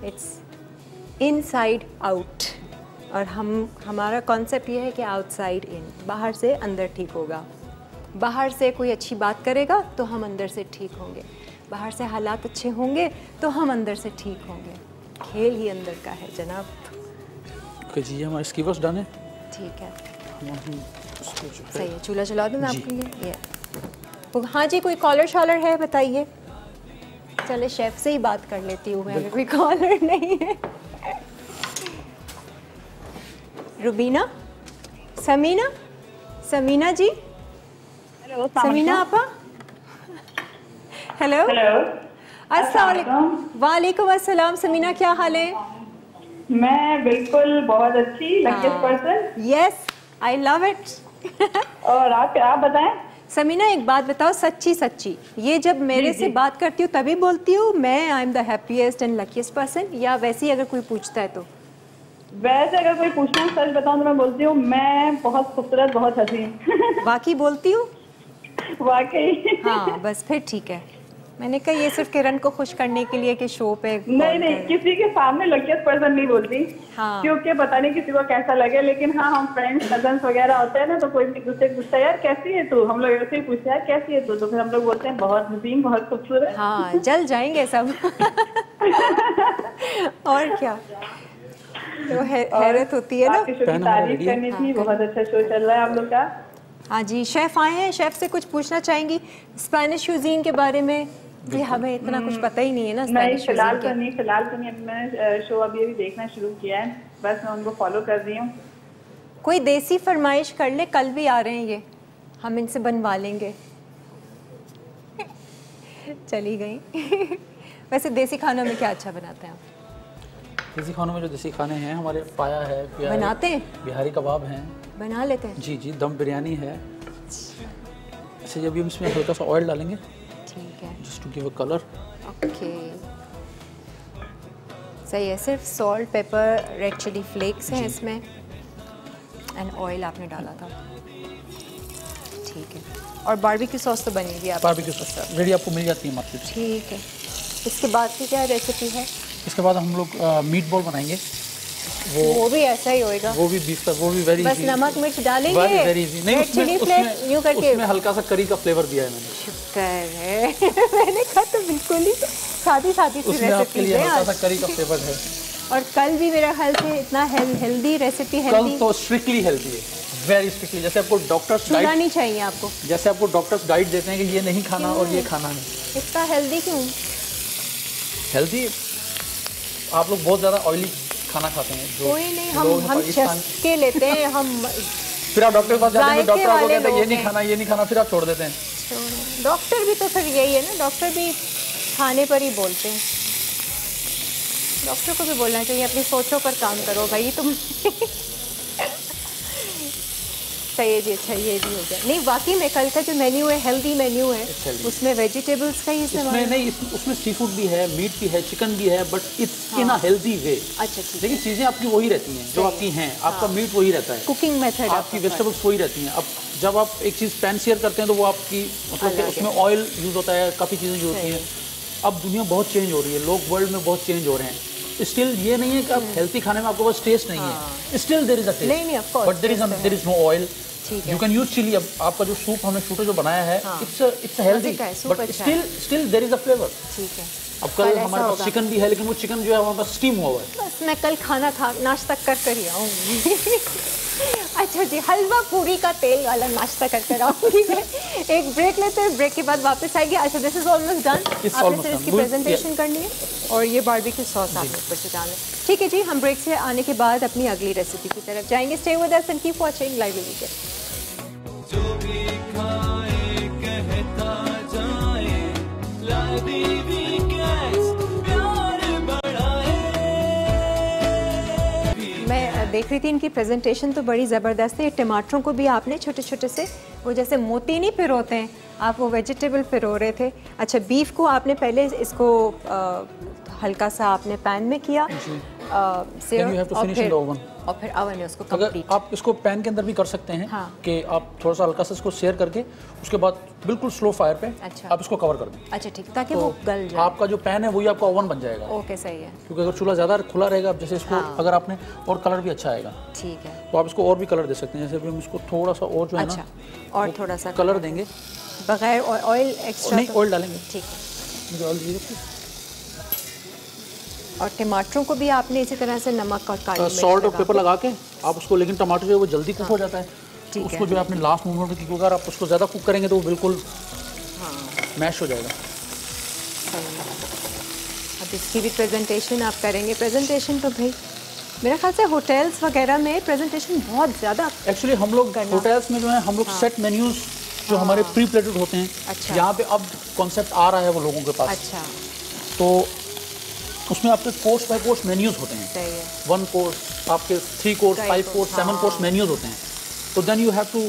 इट्स इनसाइड आउट और हम, हमारा कॉन्सेप्ट ये है कि आउटसाइड इन बाहर से अंदर ठीक होगा। बाहर से कोई अच्छी बात करेगा तो हम अंदर से ठीक होंगे। बाहर से हालात अच्छे होंगे तो हम अंदर से ठीक होंगे। खेल ही अंदर का है जनाब। जी हमारे स्कीवर्स डन है ठीक है। सही है चूल्हा चला दूँ मैं आपके लिए? ये। हाँ जी कोई कॉलर शॉलर है बताइए। चले शेफ से ही बात कर लेती हूँ मैं कोई कॉलर नहीं है। रुबीना? समीना? समीना जी? हेलो समीना आपा? हेलो हेलो अस्सलाम वालेकुम अस्सलाम समीना क्या हाल है मैं बिल्कुल बहुत अच्छी luckiest person yes I love it और आप आप बताएँ। समीना एक बात बताओ सच्ची सच्ची। ये जब मेरे से बात करती हूँ तभी बोलती हूँ मैं I am the happiest and luckiest person या वैसे ही अगर कोई पूछता है तो? वैसे अगर कोई पूछना सच बताऊँ तो मैं बोलती हूँ मैं बहुत खूबसूरत बहुत हसीन बाकी *laughs* बोलती हूँ? वाकई। हाँ बस फिर ठीक है। मैंने कहा ये सिर्फ़ किरण को खुश करने के लिए कि शो पे नहीं नहीं किसी के सामने लकीस्ट पर्सन नहीं बोलती। हाँ। क्योंकि पता नहीं किसी को कैसा लगे लेकिन हाँ हम फ्रेंड्स कजन्स वगैरह होते हैं ना तो कोई भी दूसरे से पूछता है यार कैसी है तू? हम लोग ऐसे ही पूछते हैं यार कैसी है तू? तो फिर हम लोग बोलते हैं बहुत हसीन बहुत खूबसूरत। हाँ जल जाएँगे सब। *laughs* और क्या? तो है, हैरत होती है ना। की तारीफ़ है? करनी हाँ, थी बहुत अच्छा शो चल रहा है आप लोग का। हाँ जी शेफ आए हैं शेफ से कुछ पूछना चाहेंगी? स्पेनिश क्यूजीन के बारे में? जी हमें इतना कुछ पता ही नहीं है ना नहीं फ़िलहाल तो नहीं फ़िलहाल तो नहीं अभी मैंने शो अभी अभी देखना शुरू किया है। बस मैं उनको फॉलो कर रही हूँ। कोई देसी फरमाइश कर ले कल भी आ रहे हैं ये। हम इनसे बनवा लेंगे। *laughs* चली गई। *laughs* वैसे देसी खानों में क्या अच्छा बनाते हैं आप? देसी खानों में जो देसी खाने हैं हमारे पाया है बिहारी- बनाते हैं? बिहारी कबाब हैं। बना लेते हैं। जी जी दम बिरयानी है। अच्छा जब हम इसमें हल्का सा ऑयल डालेंगे। ठीक है just to give a colour okay सही है सिर्फ़ salt pepper red chilli flakes हैं इसमें। एंड ऑयल आपने डाला था। ठीक है। और बारबेक्यू सॉस तो बनी हुई है बारबेक्यू सॉस रेडी आपको मिल जाती है मार्केट ठीक है। इसके बाद की क्या रेसिपी है? इसके बाद हम लोग मीट बॉल बनाएँगे। वो वो भी ऐसा ही होएगा। वो भी बीफ का वो भी वेरी बस नमक मिर्च डालेंगे। वेरी वेरी इजी नहीं उसमें फ्लेक्स यूँ करके। उसमें हल्का सा करी का फ्लेवर दिया है मैंने। शुक्र है। *laughs* मैंने कहा तो बिल्कुल ही सादी सादी सी उसमें आपके रेसिपी लिए है हल्का सा करी का फ्लेवर है। और कल भी मेरा ख्याल से इतना हेल्दी रेसिपी है कल तो स्ट्रिक्टली हेल्थी है। वेरी स्ट्रिक्टली जैसे आपको डॉक्टर्स छूना गाइड नहीं चाहिए आपको। जैसे आपको डॉक्टर्स गाइड देते हैं कि ये नहीं खाना और ये खाना है इतना हेल्दी क्यों? हेल्थी आप लोग बहुत ज़्यादा ऑयली खाना खाते हैं जो कोई नहीं हम हम के लेते हैं हम फिर आप डॉक्टर के पास जाते हैं डॉक्टर आपको कहते हैं ये नहीं खाना ये नहीं खाना फिर आप छोड़ देते हैं। डॉक्टर भी तो फिर यही है ना डॉक्टर भी खाने पर ही बोलते हैं। डॉक्टर को भी बोलना चाहिए अपनी सोचों पर काम करो भाई तुम। *laughs* सही है जी अच्छा ये भी हो गया। नहीं वाकई में कल का जो मेन्यू है हेल्दी मेन्यू है उसमें वेजिटेबल्स का ही इस्तेमाल इसमें नहीं इस- उसमें सी फ़ूड भी है मीट भी है चिकन भी है बट इट्स इन हाँ। अ हेल्दी वे अच्छा लेकिन चीज़ें आपकी वही रहती हैं जो आपकी हैं आपका मीट वही रहता है। कुकिंग मेथड आपकी वेजिटेबल्स वही रहती हैं। अब जब आप एक चीज़ पैन शेयर करते हैं तो वो आपकी मतलब उसमें ऑयल यूज़ होता है काफ़ी चीज़ें यूज़ होती हैं। अब दुनिया बहुत चेंज हो रही है लोग वर्ल्ड में बहुत चेंज हो रहे हैं। स्टिल ये नहीं है कि आप हेल्थी खाने में आपको बस टेस्ट नहीं है। Still there is a taste. नहीं, नहीं, of course, but there is there is no oil. You can use chilli अब आपका जो सूप हमने शूटर जो बनाया है। It's it's healthy but still still there is a flavour ठीक है। अब कल हमारे पास चिकन भी है लेकिन वो चिकन जो है हमारे पास स्टीम हुआ हुआ है। बस मैं कल खाना खा नाश्ता कर कर ही आऊँगी। *laughs* अच्छा जी हलवा पूरी का तेल वाला नाश्ता कर कर आऊँगी मैं। एक ब्रेक लेते हैं ब्रेक के बाद वापस आएगी। अच्छा दिस इज़ ऑलमोस्ट डन आपने सिर्फ़ इसकी प्रेजेंटेशन करनी है। और ये बारबेक्यू सॉस आपने ऊपर से डालना है। ठीक है जी हम ब्रेक से आने के बाद अपनी अगली रेसिपी की तरफ़ जाएँगे। Stay with us and keep watching live weekend जो भी खाए कहता जाए। लादी वीकेंड्स देख रही थी इनकी प्रेजेंटेशन तो बड़ी ज़बरदस्त है। टमाटरों को भी आपने छोटे छोटे से वो जैसे मोती नहीं पिरोते हैं आप वो वेजिटेबल पिरो रहे थे। अच्छा बीफ को आपने पहले इसको तो हल्का सा आपने पैन में किया आ, और फिर-. और फिर ओवन में उसको अगर कंप्लीट आप इसको पैन के अंदर भी कर सकते हैं हाँ। कि आप थोड़ा सा हल्का सा इसको शेयर करके उसके बाद बिल्कुल स्लो फायर पे अच्छा। आप इसको कवर कर दें। अच्छा ठीक। ताकि तो वो गल जाए। आपका जो पैन है वही आपका ओवन बन जाएगा। ओके सही है। क्योंकि अगर चूल्हा ज़्यादा खुला रहेगा अब जैसे इसको हाँ। अगर आपने और कलर भी अच्छा आएगा ठीक है। तो आप इसको और भी कलर दे सकते हैं। जैसे हम इसको थोड़ा सा और जो है अच्छा ना और थोड़ा सा कलर देंगे। बगैर ऑयल एक्स्ट्रा नहीं ऑयल डालेंगे। ठीक। है मुझे ऑयल दीजिए please। और टमाटरों को भी आपने इसी तरह से नमक और काली सॉल्ट और पेपर लगा के आप उसको लेकिन टमाटर जो है वो जल्दी कुक हो जाता है। तो उसको जो है अपने लास्ट मोमेंट में क्योंकि अगर आप उसको ज़्यादा कुक करेंगे तो वो बिल्कुल हाँ। मैश हो जाएगा। अब इसकी भी प्रेजेंटेशन आप करेंगे। प्रेजेंटेशन तो भाई मेरे ख्याल से होटल्स वगैरह में प्रेजेंटेशन बहुत ज़्यादा एक्चुअली हम लोग होटल्स में जो है हम लोग हाँ। सेट मेन्यूज जो हाँ। हमारे प्री प्लेटेड होते हैं अच्छा। यहाँ पे अब कॉन्सेप्ट आ रहा है वो लोगों के पास। अच्छा। तो उसमें आपके कोर्स बाय कोर्स मेन्यूज होते हैं। वन कोर्स आपके three course five course seven. Course menus होते हैं। तो then you have to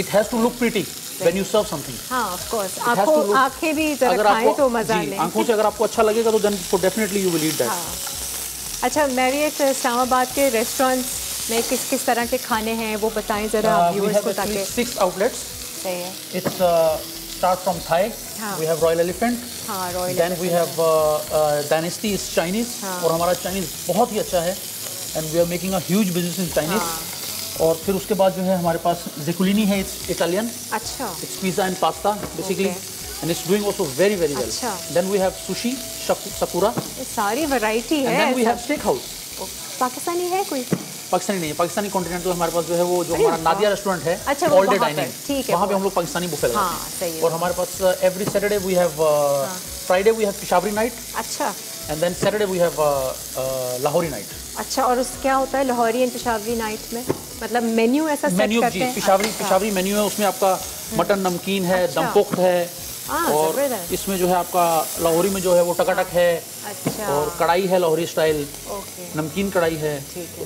it has to look pretty when you serve something हाँ ऑफ़ कोर्स आपको आँखें भी जरा खाएँ तो मज़ा लें। आँखों से अगर आपको अच्छा लगेगा तो then definitely you will eat that अच्छा मैरियट इस्लामाबाद के रेस्टोरेंट्स में किस किस तरह के खाने हैं वो बताएँ ज़रा Uh, व्यूअर्स को ताकि six outlets. सही है। Uh, start from Thai. हाँ. we have royal elephant. हाँ royal then elephant. we हाँ। have uh, uh, dynasty is Chinese हाँ. और हमारा Chinese बहुत ही अच्छा है and we are making a huge business in Chinese हाँ. और फिर उसके बाद जो है हमारे पास जेकुलिनी है इट्स इटालियन अच्छा। It's pizza and pasta basically and it's doing also very very well then we have sushi Sakura सारी वैरायटी है and we have steak house Pakistani है कोई? पाकिस्तानी नहीं है। पाकिस्तानी कॉन्टिनेंटल हमारे पास जो है वो जो हमारा नादिया रेस्टोरेंट है अच्छा, वो all day वहाँ ठीक है, वहाँ पे हम लोग पाकिस्तानी बुफे लगाते हाँ, है। हैं। और हमारे पास every Saturday we have Friday we have Peshawari night अच्छा। And then Saturday we have Lahori night अच्छा और उस क्या होता है लाहौरी एंड पेशावरी नाइट में? मतलब मेन्यू ऐसा सेट मेन्यू करते जी हैं पिशावरी अच्छा। पिशावरी मेन्यू है उसमें आपका मटन नमकीन है अच्छा। दम पुख्त है हाँ, और इसमें जो है आपका लाहौरी में जो है वो टकाटक है अच्छा। और कढ़ाई है लाहौरी स्टाइल। नमकीन कढ़ाई है।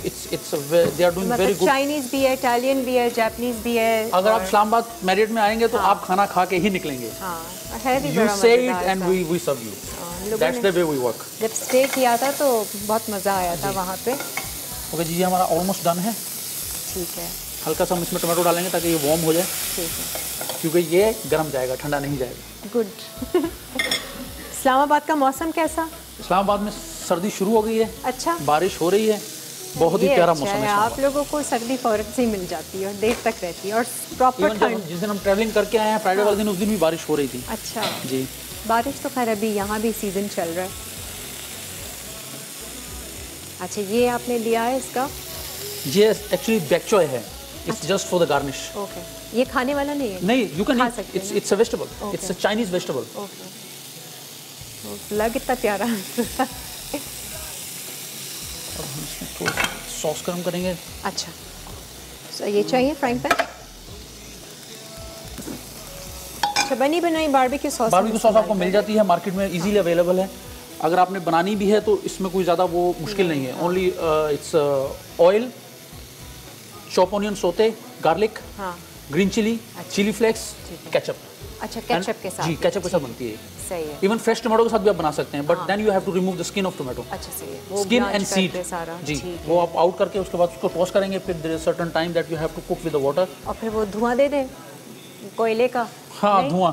It's it's they are doing very good Chinese भी है इटालियन भी है जापानीज भी है अगर आप इस्लामाबाद मैरियट में आएँगे तो आप खाना खा के ही निकलेंगे। हाँ है and सा। हाँ, way we work. जब स्टे किया था तो बहुत मज़ा आया था वहाँ पे। ओके जी ये हमारा ऑलमोस्ट डन है। ठीक है। हल्का सा हम इसमें टोमेटो डालेंगे ताकि ये वार्म हो जाए। ठीक है। क्योंकि ये गर्म जाएगा ठंडा नहीं जाएगा। गुड *laughs* इस्लामाबाद का मौसम कैसा? इस्लामाबाद में सर्दी शुरू हो गई है। अच्छा। बारिश हो रही है। बहुत ही प्यारा अच्छा मौसम है है। आप लोगों को सर्दी फ़ौरन से ही मिल जाती है और देर तक रहती है और प्रॉपर ठंड। जिस दिन हम ट्रैवलिंग करके आए हैं फ्राइडे वाले दिन उस दिन भी बारिश हो रही थी। अच्छा। जी। बारिश तो खैर अभी यहाँ भी सीज़न चल रहा है। अच्छा ये आपने लिया है इसका? ये एक्चुअली बैकचॉय है। It's just for the garnish okay ये खाने वाला नहीं है? नहीं you can it's it's a vegetable it's a Chinese vegetable okay लग इतना प्यारा। अब हम इसमें थोड़ा सॉस गर्म करेंगे। अच्छा। So, ये चाहिए फ्राइंग पैन अच्छा बनी बनाई बारबेक्यू सॉस बारबेक्यू सॉस आपको मिल जाती है मार्केट में इजीली अवेलेबल है। अगर आपने बनानी भी है तो इसमें कोई ज़्यादा वो मुश्किल नहीं है। Only it's oil chop onion saute garlic हाँ। Green chilli chilli flakes ketchup अच्छा केचप के साथ। जी केचप के साथ बनती है सही है। इवन फ्रेश टोमेटो के साथ भी आप बना सकते हैं but then you have to remove the skin of tomato अच्छा सही है। स्किन एंड सीड जी वो आप आउट करके उसके बाद उसको टॉस करेंगे फिर there certain time that you have to cook with the water और फिर वो धुआँ दे दे कोयले का। हाँ धुआँ।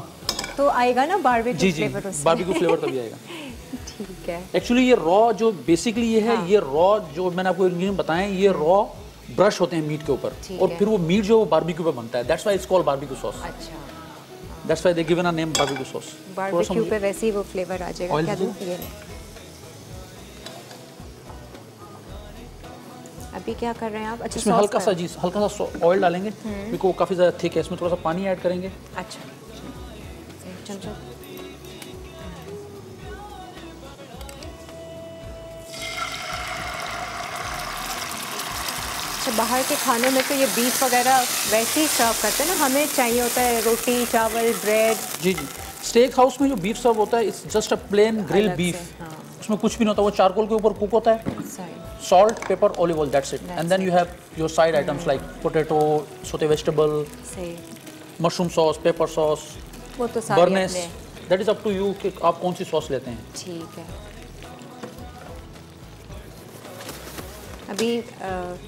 तो आएगा ना बारबेक्यू फ्लेवर बारबेक्यू फ्लेवर तभी आएगा। *laughs* ठीक है। एक्चुअली ये रॉ जो बेसिकली ये है हाँ। ये रॉ जो मैंने आपको बताए ये रॉ ब्रश होते हैं मीट के ऊपर। और फिर वो मीट जो है वो बारबेक्यू पे बनता है। That's why it's called barbecue sauce अच्छा। That's why they given a name barbecue sauce barbecue पे वैसे ही वो फ्लेवर आ जाएगा। क्या दीजिए। दूँ? ये नहीं। अभी क्या कर रहे हैं आप? अच्छा इसमें हल्का सा जी हल्का सा ऑयल डालेंगे। क्योंकि वो काफ़ी ज़्यादा थिक है। इसमें थोड़ा सा पानी ऐड करेंगे। अच्छा। बाहर के खानों में तो ये बीफ वगैरह वैसे ही सर्व करते हैं ना। हमें चाहिए होता है रोटी चावल ब्रेड जी जी। स्टेक हाउस में जो बीफ सर्व होता है it's just a plain grill beef हाँ। उसमें कुछ भी नहीं होता वो चारकोल के ऊपर कुक होता है। सही salt pepper olive oil that's it That's and then you have your side items like potato saute vegetable सही mushroom sauce pepper sauce वो तो सारी अपने। That is up to you कि आप कौन सी सॉस लेते हैं। ठीक है। अभी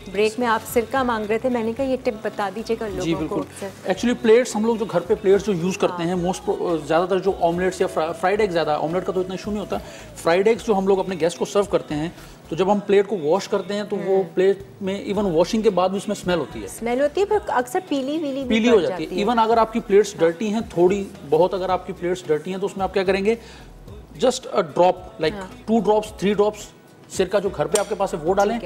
ब्रेक में आप सिरका मांग रहे थे मैंने कहा ये टिप बता दीजिएगा जी बिल्कुल। एक्चुअली प्लेट्स हम लोग जो घर पे प्लेट्स जो यूज़ करते हैं। मोस्ट ज़्यादातर जो ऑमलेट्स या फ्राइड एग ज़्यादा ऑमलेट का तो इतना इशू नहीं होता। फ्राइड एग्स जो हम लोग अपने गेस्ट को सर्व करते हैं तो जब हम प्लेट को वॉश करते हैं तो वो प्लेट में इवन वॉशिंग के बाद भी उसमें स्मेल होती है। स्मेल होती है पर अक्सर पीली वीली पीली हो जाती है। इवन अगर आपकी प्लेट्स डर्टी हैं थोड़ी बहुत अगर आपकी प्लेट्स डर्टी हैं तो उसमें आप क्या करेंगे? Just a drop like two drops three drops सिरका जो घर पे आपके पास है वो डालें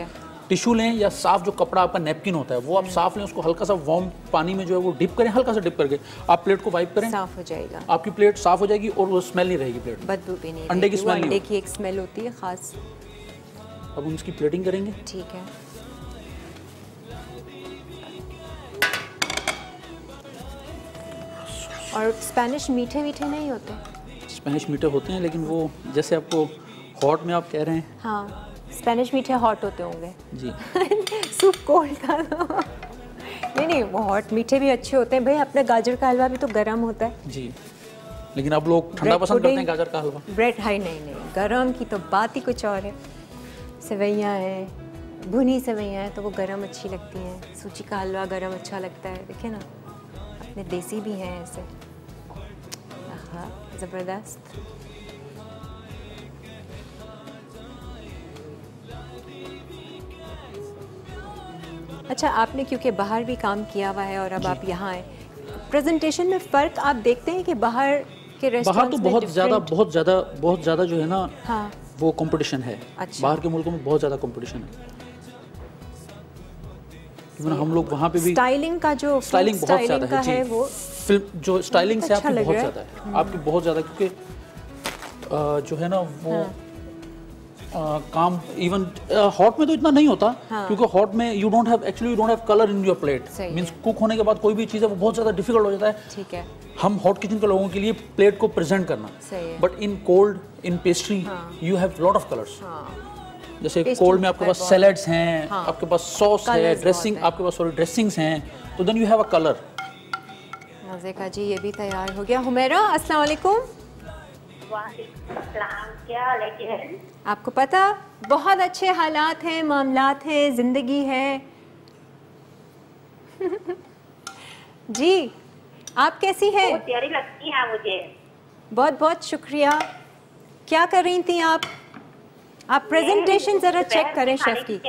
टिश्यू लें या साफ़ जो कपड़ा आपका नेपकिन होता है वो आप साफ़ लें उसको हल्का सा वार्म पानी में जो है वो डिप करें हल्का सा डिप करके। आप प्लेट को वाइप करें साफ़ हो जाएगा। आपकी प्लेट साफ़ हो जाएगी और वो स्मेल नहीं रहेगी प्लेट। बदबू भी नहीं अंडे की नहीं अंडे की एक स्मेल होती है खास। अब हम इसकी प्लेटिंग करेंगे। ठीक है। और स्पेनिश मीठे मीठे नहीं होते? स्पेनिश मीठे होते हैं लेकिन वो जैसे आपको हॉट में आप कह रहे हैं? हाँ स्पेनिश मीठे हॉट होते होंगे। जी। *laughs* सूप कोल्ड का दो। नहीं नहीं वो हॉट मीठे भी अच्छे होते हैं। भाई अपना गाजर का हलवा भी तो गर्म होता है। जी। लेकिन अब लोग ठंडा पसंद करते हैं गाजर का हलवा। ब्रेड हाई नहीं नहीं गरम की तो बात ही कुछ और है। सेवैयाँ हैं भुनी सेवैयाँ हैं तो वो गर्म अच्छी लगती हैं। सूची का हलवा गर्म अच्छा लगता है। देखिए ना अपने देसी भी हैं ऐसे। आहा ज़बरदस्त। अच्छा आपने क्योंकि बाहर भी काम किया हुआ है और अब आप यहाँ आए प्रेजेंटेशन में फ़र्क आप देखते हैं कि बाहर के बाहर तो बहुत ज़्यादा बहुत ज़्यादा बहुत ज़्यादा जो है ना हाँ। वो कंपटीशन है। अच्छा। बाहर के मुल्कों में बहुत ज़्यादा कंपटीशन है। इवन हम लोग वहाँ पे भी स्टाइलिंग का जो स्टाइलिंग बहुत ज़्यादा है है वो फ़िल्म जो स्टाइलिंग से अच्छा आपकी बहुत ज़्यादा है। आपकी बहुत ज़्यादा क्योंकि जो है ना वो हाँ। काम इवन हॉट में तो इतना नहीं होता हाँ। क्योंकि हॉट में you don't have actually you don't have colour in your plate means. Cook होने के बाद कोई भी चीज़ है वो बहुत ज़्यादा डिफ़िकल्ट हो जाता है। ठीक है। हम हॉट किचन के लोगों के लिए प्लेट को प्रेजेंट करना। But in cold in pastry. You have lot of colours हाँ। जैसे कोल्ड में आपके पास। सैलड्स हैं हाँ। आपके पास सॉस है ड्रेसिंग आपके पास सॉरी ड्रेसिंग्स हैं तो then you have a colour मज़े का जी ये भी तैयार हो गया। हुमेरा अस्सलाम वालेकुम। आपको पता बहुत अच्छे हालात हैं मामलात हैं ज़िंदगी है। *laughs* जी आप कैसी हैं? बहुत प्यारी लगती है मुझे। बहुत बहुत शुक्रिया। क्या कर रही थी आप? आप प्रेजेंटेशन ज़रा चेक करें शेफ़ की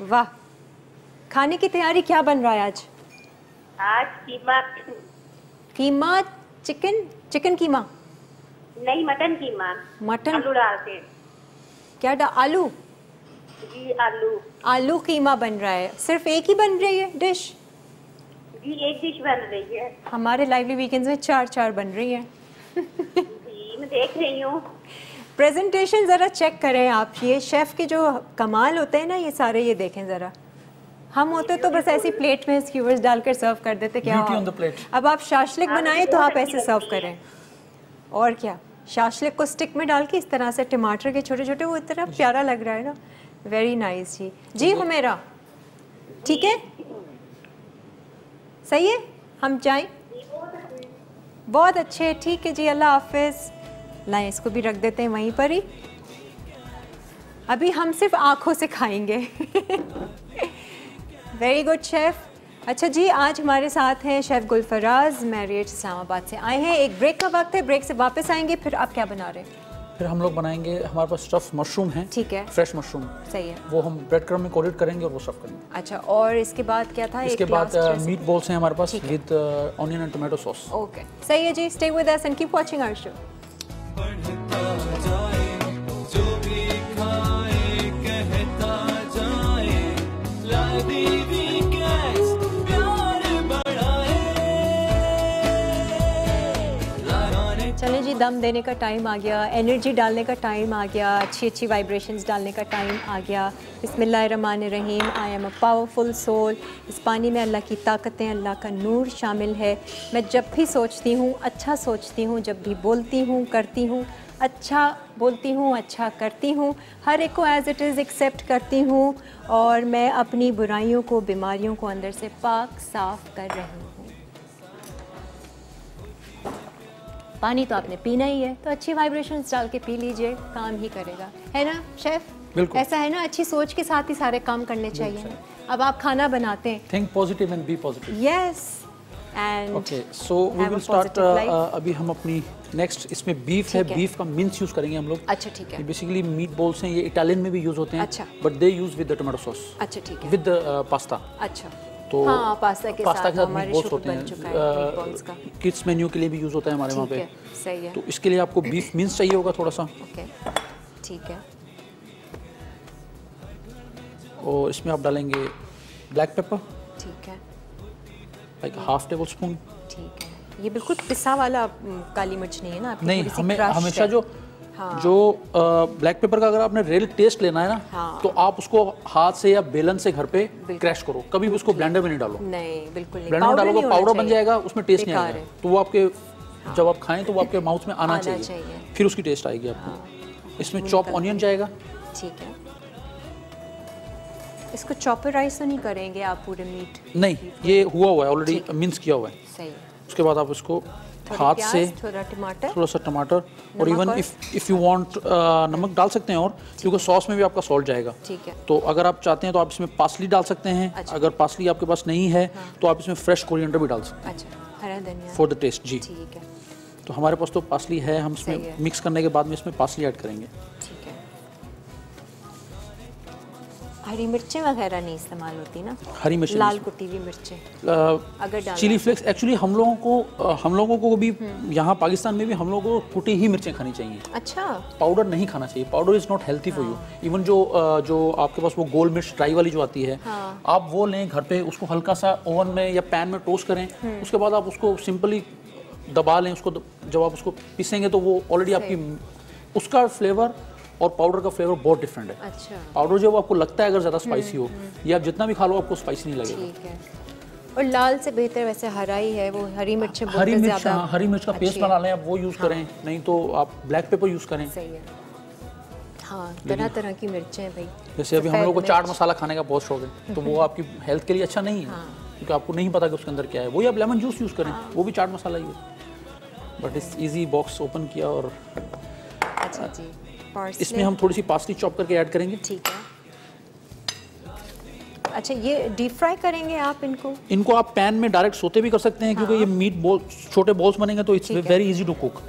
वाह खाने की तैयारी क्या बन रहा है आज? आज कीमा। कीमा चिकन चिकन कीमा। नहीं मटन कीमा मटन? आलू डालते हैं क्या डा आलू? जी आलू। आलू कीमा बन रहा है। सिर्फ़ एक ही बन रही है डिश? जी एक डिश बन रही है। हमारे लाइवली वीकेंड्स में चार चार बन रही हैं। जी मैं देख रही हूँ। प्रेजेंटेशन ज़रा चेक करें आप। ये शेफ़ के जो कमाल होते हैं ना ये सारे ये देखें ज़रा। हम होते तो बस ऐसी प्लेट में स्क्यूवर्स डालकर सर्व कर देते क्या अब आप शाशलिक हाँ, बनाएँ तो आप ऐसे सर्व है। करें। और क्या? शाशलिक को स्टिक में डाल के इस तरह से टमाटर के छोटे छोटे वो इतना प्यारा लग रहा है ना। वेरी नाइस जी। जी हुमेरा। ठीक है? सही है? हम जाएँ? बहुत अच्छे ठीक है जी अल्लाह हाफिज़। लाएँ इसको भी रख देते हैं वहीं पर ही। अभी हम सिर्फ़ आँखों से खाएँगे। वेरी गुड शेफ़ अच्छा जी आज हमारे साथ हैं शेफ़ गुलफराज। मैरियट इस्लामाबाद से आए हैं। एक ब्रेक का वक्त है ब्रेक से वापस आएँगे फिर आप क्या बना रहे हैं? फिर हम लोग बनाएँगे हमारे पास स्टफ़ मशरूम है ठीक है। फ्रेश मशरूम सही है। वो हम ब्रेड क्रम में कोटेड करेंगे और वो स्टफ़ करेंगे। अच्छा और इसके बाद क्या था? इसके बाद मीट बॉल्स हैं हमारे पास with onion and tomato sauce okay सही है जी stay with us and keep watching our show जाए जो भी खाए कहता जाए ला देवी चले जी, दम देने का टाइम आ गया एनर्जी डालने का टाइम आ गया, अच्छी अच्छी वाइब्रेशंस डालने का टाइम आ गया। बिस्मिल्लाहिर्रहमानिर्रहीम I am a powerful soul इस पानी में अल्लाह की ताकतें, अल्लाह का नूर शामिल है। मैं जब भी सोचती हूँ अच्छा सोचती हूँ, जब भी बोलती हूँ, करती हूँ अच्छा बोलती हूँ अच्छा करती हूँ, हर एक को एज़ इट इज़ एक्सेप्ट करती हूँ और मैं अपनी बुराइयों को, बीमारियों को अंदर से पाक, साफ़ कर रही हूँ। पानी तो आपने पीना ही है तो अच्छी वाइब्रेशंस डाल के पी लीजिए काम ही करेगा। है ना शेफ बिल्कुल। ऐसा है ना अच्छी सोच के साथ ही सारे काम करने चाहिए अब आप खाना बनाते हैं। Think positive and be positive yes and okay so we will start अभी हम अपनी नेक्स्ट इसमें बीफ है बीफ का मिन्स यूज़ करेंगे हम लोग। अच्छा ठीक है। बेसिकली मीट बॉल्स हैं ये इटालियन में भी यूज़ होते हैं अच्छा। But they use with the tomato sauce अच्छा ठीक है। विद पास्ता अच्छा। तो हाँ पास्ता के पास्ता के साथ होते है। किड्स मेन्यू के। लिए भी यूज़ होता है हमारे वहाँ पे। सही है। तो इसके लिए आपको बीफ मिन्स *coughs* चाहिए होगा थोड़ा सा। ओके ठीक है। और इसमें आप डालेंगे ब्लैक पेपर ठीक है। लाइक हाफ़ टेबल स्पून ठीक है। ये बिल्कुल पिसा वाला काली मिर्च नहीं है ना आपकी नहीं हमें हमेशा जो हाँ। जो ब्लैक पेपर का अगर आपने रियल टेस्ट लेना है ना हाँ। तो आप उसको हाथ से या बेलन से घर पे क्रैश करो। कभी भी उसको ब्लेंडर में नहीं डालो। नहीं बिल्कुल नहीं। ब्लेंडर में डालोगे पाउडर बन जाएगा उसमें टेस्ट नहीं आएगा। तो वो आपके जब आप खाएँ तो वो आपके *laughs* माउथ में आना चाहिए। फिर उसकी टेस्ट आएगी आपको। इसमें चॉप ऑनियन जाएगा। ठीक है। इसको चॉपराइज तो नहीं करेंगे आप पूरे मीट नहीं ये हुआ हुआ है ऑलरेडी है। मिन्स किया हुआ है। सही। उसके बाद आप इसको हाथ से थोड़ा टमाटर थोड़ा सा टमाटर और even if if you want नमक डाल सकते हैं और क्योंकि सॉस में भी आपका सॉल्ट जाएगा। ठीक है। तो अगर आप चाहते हैं तो आप इसमें पासली डाल सकते हैं। अच्छा। हाँ। अगर पासली आपके पास नहीं है तो आप इसमें फ्रेश कोरिएंडर भी डाल सकते अच्छा हरा धनिया। हैं फॉर द टेस्ट जी। ठीक है। तो हमारे पास तो पासली है हम इसमें मिक्स करने के बाद में इसमें पासली ऐड करेंगे। हरी मिर्चें वगैरह नहीं इस्तेमाल होती ना? हरी मिर्च लाल कुटी हुई मिर्चें अगर चिली फ्लेक्स एक्चुअली हम लोगों को हम लोगों को भी हम्म। यहाँ पाकिस्तान में भी हम लोगों को कुटी ही मिर्चें खानी चाहिए। अच्छा। पाउडर नहीं खाना चाहिए। Powder is not healthy for you even जो जो आपके पास वो गोल मिर्च ड्राई वाली जो आती है हाँ। आप वो लें घर पे उसको हल्का सा ओवन में या पैन में टोस्ट करें। हम्म। उसके बाद आप उसको सिंपली दबा लें उसको जब आप उसको पीसेंगे तो वो ऑलरेडी आपकी उसका फ्लेवर और पाउडर का फ्लेवर बहुत डिफरेंट है। अच्छा। पाउडर जो आपको लगता है अगर ज़्यादा स्पाइसी हम्म, हो या आप जितना भी खा लो आपको स्पाइसी नहीं लगेगा। और लाल से बेहतर वैसे हरा ही है वो हरी मिर्चें हरी मिर्च हाँ, हरी मिर्च का पेस्ट बना लें आप वो यूज़ करें नहीं तो आप ब्लैक पेपर यूज़ करें। सही है। हाँ तरह तरह की मिर्चें भाई। जैसे अभी हम लोगों को चाट मसाला खाने का बहुत शौक है तो वो *laughs* आपकी हेल्थ के लिए अच्छा नहीं है हाँ। क्योंकि आपको नहीं पता कि उसके अंदर क्या है। वही आप लेमन जूस यूज़ करें वो भी चाट मसाला ही है। बट इस इजी बॉक्स ओपन किया और अच्छा जी। इसमें हम थोड़ी सी पासली चॉप करके ऐड करेंगे ठीक है अच्छा ये डीप फ्राई करेंगे आप इनको इनको आप पैन में डायरेक्ट सोते भी कर सकते हैं हाँ। क्योंकि ये मीट बॉल छोटे बॉल्स बनेंगे तो इट्स हाँ। है। वेरी इजी टू कुक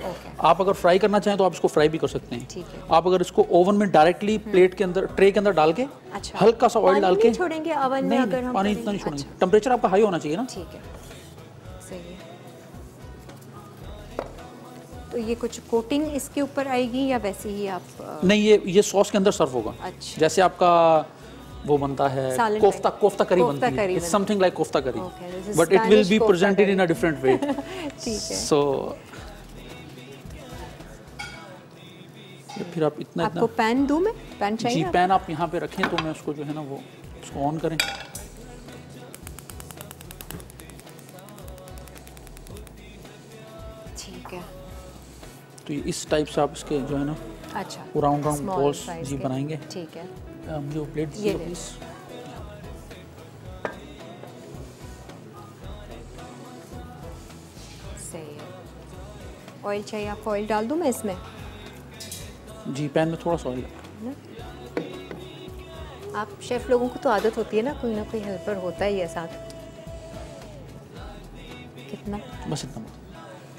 आप अगर फ्राई करना चाहें तो आप इसको फ्राई भी कर सकते हैं ठीक है। आप अगर इसको ओवन में डायरेक्टली प्लेट के अंदर ट्रे के अंदर डाल के अच्छा। हल्का सा ऑयल डाल के छोड़ेंगे oven में अगर हम पानी इतना नहीं छोड़ेंगे अच्छा। टेम्परेचर आपका हाई होना चाहिए ना ठीक है तो ये कुछ कोटिंग इसके ऊपर आएगी या वैसे ही आप नहीं ये ये सॉस के अंदर सर्व होगा। अच्छा। जैसे आपका वो बनता है कोफ्ता कोफ्ता करी बनती है। It's something like kofta curry. But it will be presented in a different way ठीक है। सो फिर आप इतना आपको पैन दूँ मैं? पैन चाहिए आपको? पैन आप यहाँ पे रखें तो मैं उसको जो है ना वो उसको ऑन करें। तो ये इस टाइप से आप इसके जो है ना अच्छा। राउंड राउंड बॉल्स जी बनाएँगे। ठीक है। मुझे वो प्लेट ये दीजिए प्लीज़ ऑयल चाहिए आपको? ऑयल डाल दूँ मैं इसमें? जी पैन में थोड़ा सा ऑयल आप शेफ लोगों को तो आदत होती है ना कोई ना कोई हेल्पर होता ही है साथ। कितना? बस इतना।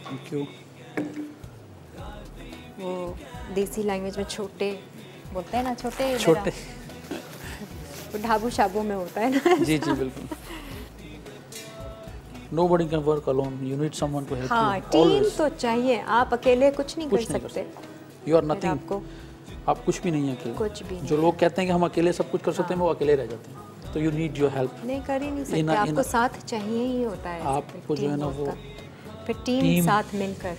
थैंक यू वो देसी लैंग्वेज में छोटे बोलते हैं ना छोटे छोटे। ढाबू शाबू में होता है ना। जी जी बिल्कुल। Nobody can work alone. You need someone to help हाँ you. Team Always. तो चाहिए। आप अकेले कुछ नहीं कुछ कर नहीं सकते। You are फिर nothing. आपको आप कुछ भी नहीं है अकेले। कुछ भी जो लोग कहते हैं कि हम अकेले सब कुछ कर सकते हैं वो अकेले रह जाते हैं। तो यू नीड योर हेल्प नहीं कर ही नहीं सकते। इन- आपको साथ चाहिए ही होता है। आपको जो है ना वो फिर टीम- साथ मिलकर।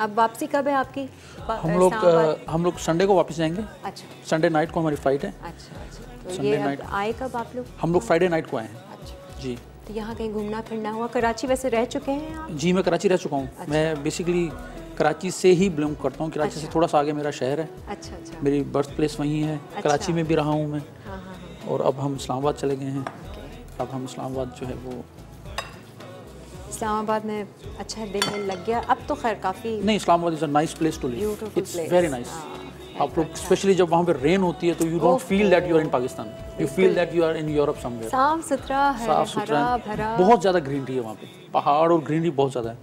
अब वापसी कब है आपकी? हम लोग हम लोग संडे को वापस जाएँगे। अच्छा। संडे नाइट को हमारी फ़्लाइट है। अच्छा अच्छा। तो ये night। आए कब आप लोग? हम लोग फ्राइडे नाइट को आए हैं। अच्छा। जी। तो यहाँ कहीं घूमना फिरना हुआ? कराची वैसे रह चुके हैं आप? जी मैं कराची रह चुका हूँ। अच्छा। मैं बेसिकली कराची से ही बिलोंग करता हूँ। कराची से अच्छा। थोड़ा सा आगे मेरा शहर है। अच्छा अच्छा। मेरी बर्थ प्लेस वहीं है। कराची में भी रहा हूँ मैं। हाँ हाँ हाँ। और अब हम इस्लामाबाद चले गए हैं। अब हम इस्लामाबाद जो है वो इस्लामाबाद में अच्छा दिल में लग गया। अब तो खैर काफ़ी नहीं Islamabad is a nice place to live it's very nice आप लोग स्पेशली जब वहाँ पे रेन होती है तो you don't feel that you are in Pakistan you feel that you are in Europe somewhere साफ़ सुथरा है साफ़ सुथरा है। बहुत ज़्यादा ग्रीनरी है वहाँ पे। पहाड़ और ग्रीनरी बहुत ज़्यादा है।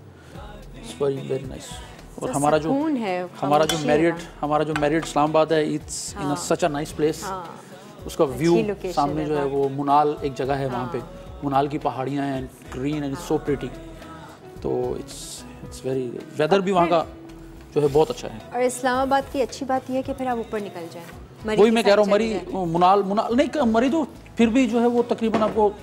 इट्स वेरी वेरी नाइस और तो हमारा जो है, हमारा जो वहाँ। हमारा जो मैरिड इस्लामाबाद है it's in such a nice place उसका व्यू सामने जो है वो मुनाल एक जगह है वहाँ पे। हाँ। मुनाल की पहाड़ियाँ हैं ग्रीन एंड सो प्रिटी तो इट्स इट्स वेरी वेदर भी वहाँ का जो है बहुत अच्छा है। और इस्लामाबाद की अच्छी बात यह है कि फिर आप ऊपर निकल जाएँ। वही मैं कह रहा हूँ मरी मुनाल मुनाल नहीं मरी तो फिर भी जो है वो तकरीबन आपको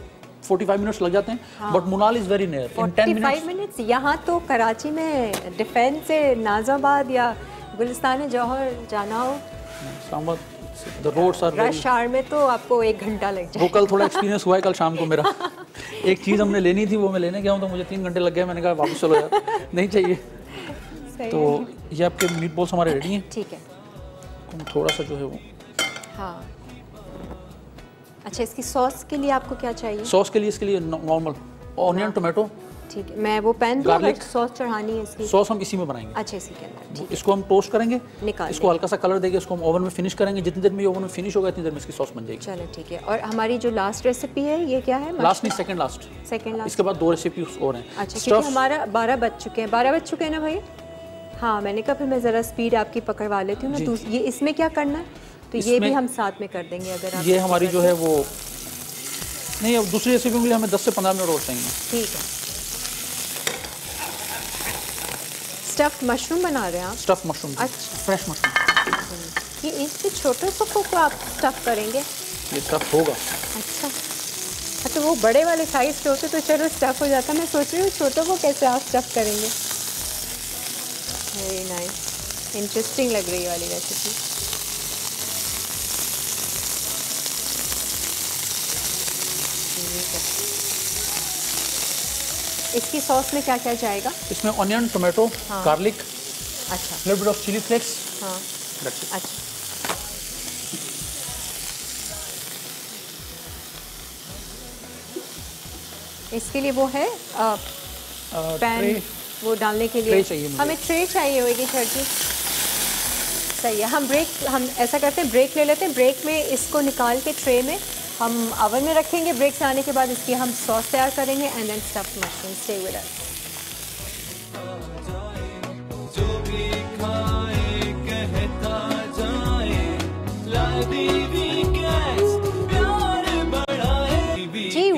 45 मिनट्स लग जाते हैं but Monal is very near in 10 45 minutes minutes यहाँ तो कराची में डिफेंस से नाजाबाद या गुलिस्तान जौहर जाना हो। Islamabad the roads are rush hour में तो आपको एक घंटा लग वो कल थोड़ा एक्सपीरियंस हुआ है कल शाम को मेरा। एक चीज़ हमने लेनी थी वो मैं लेने गया हूँ तो मुझे तीन घंटे लग गए मैंने कहा वापस चलो यार नहीं चाहिए। तो ये आपके मीट बॉल्स हमारे रेडी हैं? ठीक है। थोड़ा सा जो है वो हाँ। अच्छा इसकी सॉस के लिए आपको क्या चाहिए? सॉस के लिए इसके लिए नॉर्मल ऑनियन टोमेटो ठीक है। मैं वो पैन Garlic. सॉस चढ़ानी है इसकी। सॉस हम इसी में बनाएँगे। अच्छा इसी के अंदर ठीक इसको हम टोस्ट करेंगे। निकाल इसको हल्का सा कलर देंगे इसको हम ओवन में फिनिश करेंगे। जितनी देर में ओवन में फिनिश होगा इतनी देर में इसकी सॉस बन जाएगी। चलो ठीक है। और हमारी जो लास्ट रेसिपी है ये क्या है? लास्ट नहीं सेकंड लास्ट सेकेंड लास्ट इसके बाद दो रेसिपी और हैं। अच्छा क्योंकि हमारा बारह बज चुके हैं। बारह बज चुके हैं ना भाई? हाँ मैंने कहा फिर मैं ज़रा स्पीड आपकी पकड़वा लेती हूँ। मैं। ये इसमें क्या करना है? तो ये भी हम साथ में कर देंगे अगर आप ये हमारी जो है वो नहीं अब दूसरी रेसिपी के लिए हमें 10 से 15 मिनट और चाहिए। ठीक है। स्टफ्ड मशरूम बना रहे हैं आप? स्टफ़ मशरूम अच्छा। फ्रेश मशरूम ये इसके छोटे सुखों को आप स्टफ़ करेंगे? ये स्टफ़ होगा। अच्छा। तो वो बड़े वाले साइज़ के होते तो चलो स्टफ़ हो जाता। मैं सोच रही हूँ छोटों को कैसे आप स्टफ़ करेंगे? वेरी नाइस इंटरेस्टिंग लग रही है वाली रेसिपी इसकी सॉस में क्या क्या जाएगा? इसमें ऑनियन टोमेटो हाँ। गार्लिक अच्छा। Little bit of chilli flakes हाँ। अच्छा। इसके लिए वो है अ, पैन वो डालने के लिए। चाहिए। हमें ट्रे चाहिए होगी सर जी सही है। हम ब्रेक हम ऐसा करते हैं ब्रेक ले लेते हैं। ब्रेक में इसको निकाल के ट्रे में हम अवन में रखेंगे ब्रेक से आने के बाद इसकी हम सॉस तैयार करेंगे and then stuff mushroom stay with us जो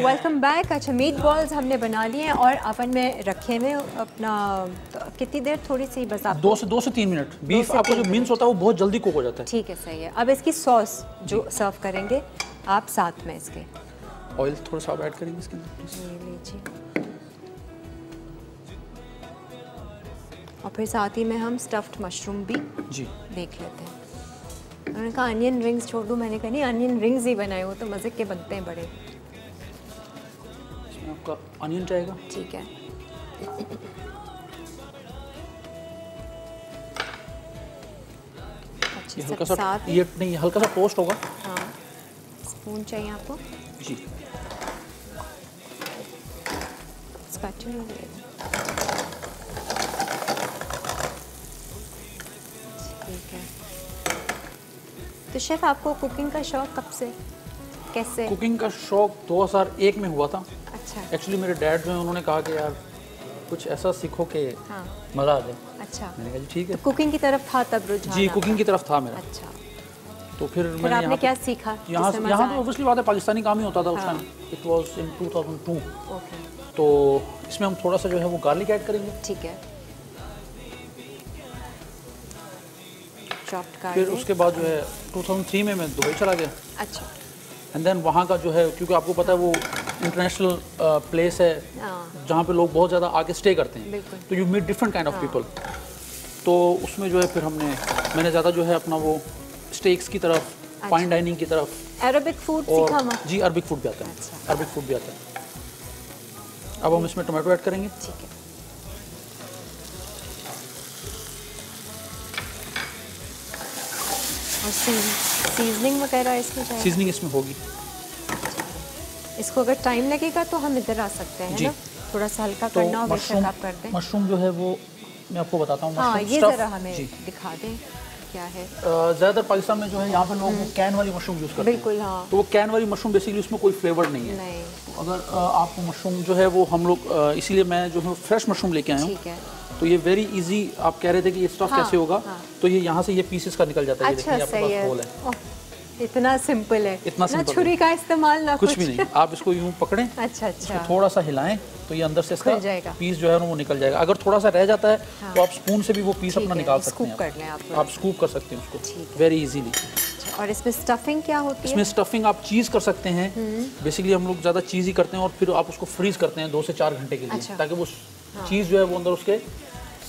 वेलकम बैक अच्छा मीट बॉल्स हमने बना लिए हैं और ओवन में रखे हुए अपना तो कितनी देर थोड़ी सी बस आप दो से दो से तीन मिनट। बीफ आपका जो मिन्स होता है वो बहुत जल्दी कुक हो जाता है। ठीक है सही है। अब इसकी सॉस जो सर्व करेंगे। आप साथ में इसके। ऑयल थोड़ा सा आप ऐड करेंगे इसके ये लीजिए। और फिर साथ ही में हम स्टफ्ड मशरूम भी जी। देख लेते हैं। उन्होंने कहा अनियन रिंग्स छोड़ दूँ। मैंने कहा नहीं अनियन रिंग्स ही बनाए हो तो मज़े के बनते हैं बड़े। इसमें आपका अनियन जाएगा? ठीक है। अच्छे ये हल्का सा ये नहीं हल्का सा टोस्ट होगा। हाँ। स्पून चाहिए आपको? जी। स्पैचुला ठीक है। तो शेफ आपको कुकिंग का शौक कब से? कैसे? कुकिंग का शौक 2001 में हुआ था। अच्छा। एक्चुअली मेरे डैड जो है उन्होंने कहा कि यार कुछ ऐसा सीखो कि हाँ। मज़ा आ जाए। अच्छा। मैंने कहा ठीक है। तो कुकिंग की तरफ़ था तब रुझान जी कुकिंग की तरफ़ था मेरा। अच्छा। तो फिर फिर मैंने आपने क्या सीखा? यहाँ तो ऑब्वियसली बात है पाकिस्तानी काम ही होता था उस। टाइम इट वाज इन 2002 आया? ओके तो इसमें हम थोड़ा सा जो है वो गार्लिक ऐड करेंगे। ठीक है। फिर उसके बाद जो है 2003 में मैं दुबई चला गया। अच्छा। एंड देन वहाँ का जो है क्योंकि आपको पता है वो इंटरनेशनल प्लेस है हाँ। जहाँ पे लोग बहुत ज़्यादा आके स्टे करते हैं। तो you meet different kind of people तो उसमें जो है फिर हमने मैंने ज़्यादा जो है अपना वो स्टेक्स की तरफ़ अच्छा। फाइन डाइनिंग की तरफ़। अरबिक फ़ूड और जी अरबिक फ़ूड भी आता है। अच्छा। अरबिक फ़ूड भी आता है। अब हम इसमें टमाटो ऐड करेंगे। ठीक है। और सीजनिंग वगैरह इसमें सीजनिंग इसमें होगी। इसको अगर टाइम लगेगा तो हम इधर आ सकते हैं ना? थोड़ा सा हल्का तो करना और कर दें। मशरूम जो है वो मैं आपको बताता हूँ हाँ ये ज़रा हमें दिखा दें। क्या है? ज़्यादातर पाकिस्तान में जो है यहाँ पर लोग वो कैन वाली मशरूम यूज़ करते हैं। बिल्कुल हाँ। तो वो कैन वाली मशरूम बेसिकली उसमें कोई फ्लेवर नहीं है। नहीं। तो अगर आपको मशरूम जो है वो हम लोग इसीलिए मैं जो है फ्रेश मशरूम लेके आया हूँ। तो ये वेरी इजी आप कह रहे थे कि ये स्टफ़ हाँ, कैसे होगा? हाँ। तो ये यहाँ से ये पीसेस का निकल जाता है। ये अच्छा देखिए आपके पास होल है। इतना सिंपल है। इतना ना छुरी का इस्तेमाल ना कुछ भी नहीं। आप इसको यूँ पकड़ें *laughs* अच्छा अच्छा। थोड़ा सा हिलाएँ तो ये अंदर से इसका जाएगा। पीस जो है ना वो निकल जाएगा। अगर थोड़ा सा रह जाता है हाँ। तो आप स्पून से भी वो पीस अपना निकाल सकते हैं आप। आप स्कूप कर सकते हैं उसको। वेरी इजीली अच्छा, और इसमें स्टफिंग क्या होती है इसमें है? स्टफिंग आप चीज़ कर सकते हैं। बेसिकली हम लोग ज़्यादा चीज़ ही करते हैं और फिर आप उसको फ्रीज करते हैं दो से चार घंटे के लिए अच्छा। ताकि वो चीज़ जो है वो अंदर उसके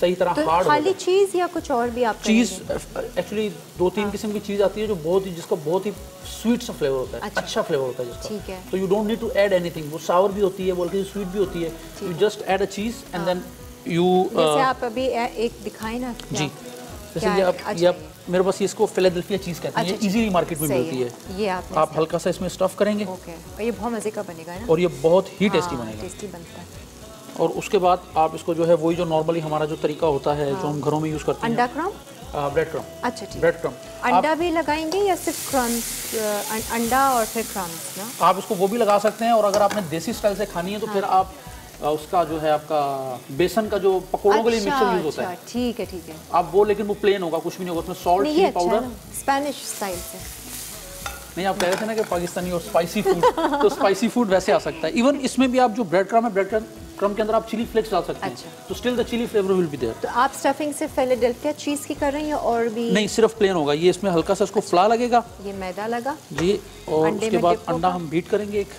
सही तरह तो हार्ड खाली चीज़ या कुछ और भी आप चीज़ एक्चुअली दो तीन किस्म की चीज़ आती है जो बहुत ही जिसका बहुत ही स्वीट सा फ्लेवर होता है अच्छा। अच्छा फ्लेवर होता है जिसका। ठीक है। तो you don't need to add anything वो सावर भी होती है बल्कि स्वीट भी होती है। You just add a cheese and then you जैसे आप अभी एक दिखाए ना जी। जैसे ये आप अच्छा, ये आप मेरे पास इसको फिलाडेल्फिया चीज़ कहते हैं। अच्छा, इजीली मार्केट में मिलती है। ये आपने आप हल्का सा इसमें स्टफ़ करेंगे। ओके। और ये बहुत मज़े का बनेगा ना। और ये बहुत ही टेस्टी हाँ, बनेगा। टेस्टी बनता है। और उसके बाद आप इसको जो है वही जो नॉर्मली हमारा जो तरीका होता है जो हम घरों में यूज़ करते अंडा हैं क्रम ब्रेड क्रम अच्छा ठीक। ब्रेड क्रम अंडा भी लगाएँगे या सिर्फ़ क्रम्स अंडा और फिर क्रम्स ना? आप इसको वो भी लगा सकते हैं और अगर आपने देसी स्टाइल से खानी है तो फिर आप उसका जो है आपका बेसन का जो पकौड़ों अच्छा, के लिए अच्छा मिक्सर यूज़ होता है। अच्छा ठीक है ठीक है। आप वो लेकिन वो प्लेन होगा कुछ भी नहीं होगा उसमें सॉल्ट अच्छा पाउडर स्पेनिश स्टाइल से। नहीं आप कह रहे थे ना कि पाकिस्तानी और स्पाइसी फ़ूड तो स्पाइसी फ़ूड वैसे आ सकता है। इवन इसमें भी आप जो ब्रेड क्रम है ब्रेड क्रम के अंदर आप चिली फ्लेक्स डाल सकते हैं। अच्छा। तो still the chilli flavour will be there तो आप स्टफिंग से फिलाडेल्फिया चीज़ की कर रहे हैं या और भी नहीं सिर्फ़ प्लेन होगा। ये इसमें हल्का सा इसको फ्ला लगेगा। ये मैदा लगा। जी और उसके बाद अंडा हम बीट करेंगे एक।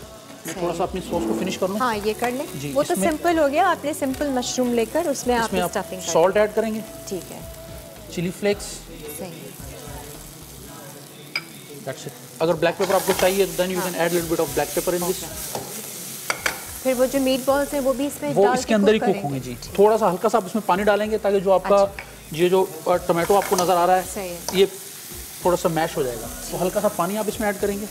थोड़ा सा अपनी सॉस को फिनिश कर लूँ। हाँ ये कर लें। जी, वो तो सिंपल हो गया। आपने सिंपल मशरूम लेकर उसमें आप स्टफिंग सॉल्ट ऐड करेंगे। ठीक है। चिली फ्लेक्स सही। दैट्स इट अगर ब्लैक पेपर आपको चाहिए तो then you can add little bit of black pepper in this फिर वो जो मीट बॉल्स हैं वो भी इसमें वो डाल इसके अंदर ही कुक होंगे जी। थोड़ा सा हल्का सा आप इसमें पानी डालेंगे ताकि जो आपका ये जो टमाटो आपको नज़र आ रहा है। ये थोड़ा सा मैश हो जाएगा। तो हल्का सा पानी आप इसमें ऐड करेंगे।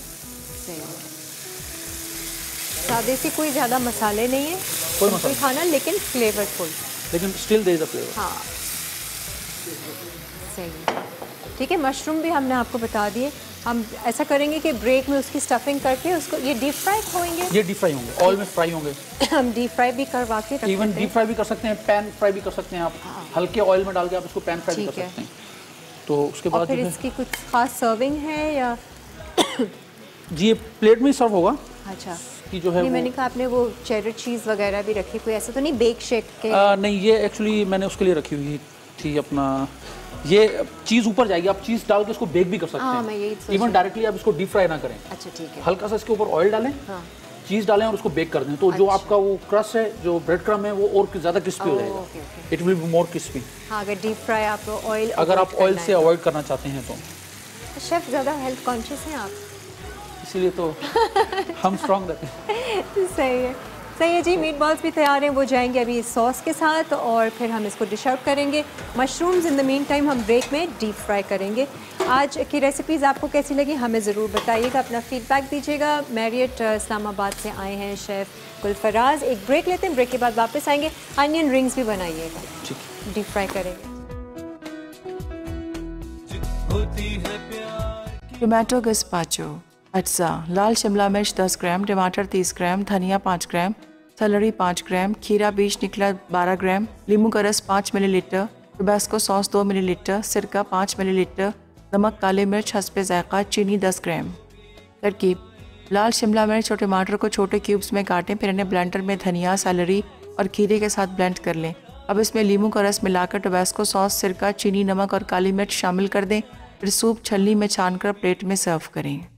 सादे से कोई ज़्यादा मसाले नहीं है। कोई मसाला खाना लेकिन फ्लेवरफुल लेकिन still they is a flavour हाँ। सही ठीक है मशरूम भी हमने आपको बता दिए। हम ऐसा करेंगे कि ब्रेक में उसकी स्टफिंग करके उसको ये डीप फ्राई होंगे? ये डीप फ्राई होंगे ऑयल में फ्राई होंगे। *coughs* हम डीप फ्राई भी करवा के इवन डीप फ्राई भी कर सकते हैं पैन फ्राई भी कर सकते हैं आप। हल्के ऑयल में डाल के आप इसको पैन फ्राई भी कर सकते हैं। तो उसके बाद फिर है इसकी कुछ खास सर्विंग है या? *coughs* जी ये प्लेट में सर्व होगा। अच्छा। कि जो है नहीं मैंने कहा आपने वो चेडर चीज़ वगैरह भी रखी कोई ऐसा तो नहीं बेक शेक के? आ, नहीं ये एक्चुअली मैंने उसके लिए रखी हुई थी अपना ये चीज़ ऊपर जाएगी आप चीज़ डाल के इसको बेक भी कर सकते हाँ, हैं। इवन डायरेक्टली आप इसको डीप फ्राई ना करें। अच्छा ठीक है। हल्का सा इसके ऊपर ऑयल डालें हाँ। चीज़ डालें और उसको बेक कर दें। तो जो अच्छा। आपका वो क्रस्ट है जो ब्रेड क्रम है वो और ज़्यादा क्रिस्पी हो जाएगा। It will be more crispy अगर डीप फ्राई आप ऑयल अगर आप ऑयल से अवॉइड करना चाहते हैं तो। शेफ ज़्यादा हेल्थ कॉन्शियस हैं आप? इसीलिए तो *laughs* हम स्ट्रॉन्ग रहते हैं। सही है। सही है जी मीट बॉल्स भी तैयार हैं वो जाएँगे अभी इस सॉस के साथ और फिर हम इसको डिश आउट करेंगे। Mushrooms in the mean time हम ब्रेक में डीप फ्राई करेंगे। आज की रेसिपीज़ आपको कैसी लगी हमें ज़रूर बताइएगा अपना फीडबैक दीजिएगा। मैरियट इस्लामाबाद से आए हैं शेफ़ गुलफराज। एक ब्रेक लेते हैं ब्रेक के बाद वापस आएँगे। अनियन रिंग्स भी बनाइएगा। डीप फ्राई करेंगे। होती है प्यार टोमेटो गस्पाचो अज्जा लाल शिमला मिर्च 10 ग्राम, टमाटर 30 ग्राम, धनिया 5 ग्राम, सैलरी 5 ग्राम, खीरा बीज निकला 12 ग्राम, लींबू का रस 5 मिलीलीटर, टोबैस्को सॉस 2 मिलीलीटर, सिरका 5 मिलीलीटर, नमक, काले मिर्च, हंसपे जायका, चीनी 10 ग्राम। तरकीब, लाल शिमला मिर्च और टमाटर को छोटे क्यूब्स में काटें, फिर इन्हें ब्लेंडर में धनिया, सैलरी और खीरे के साथ ब्लेंड कर लें। अब इसमें लींबू का रस मिलाकर टोबैस्को सॉस, सिरका, चीनी, नमक और काली मिर्च शामिल कर दें, फिर सूप छलनी में छानकर प्लेट में सर्व करें।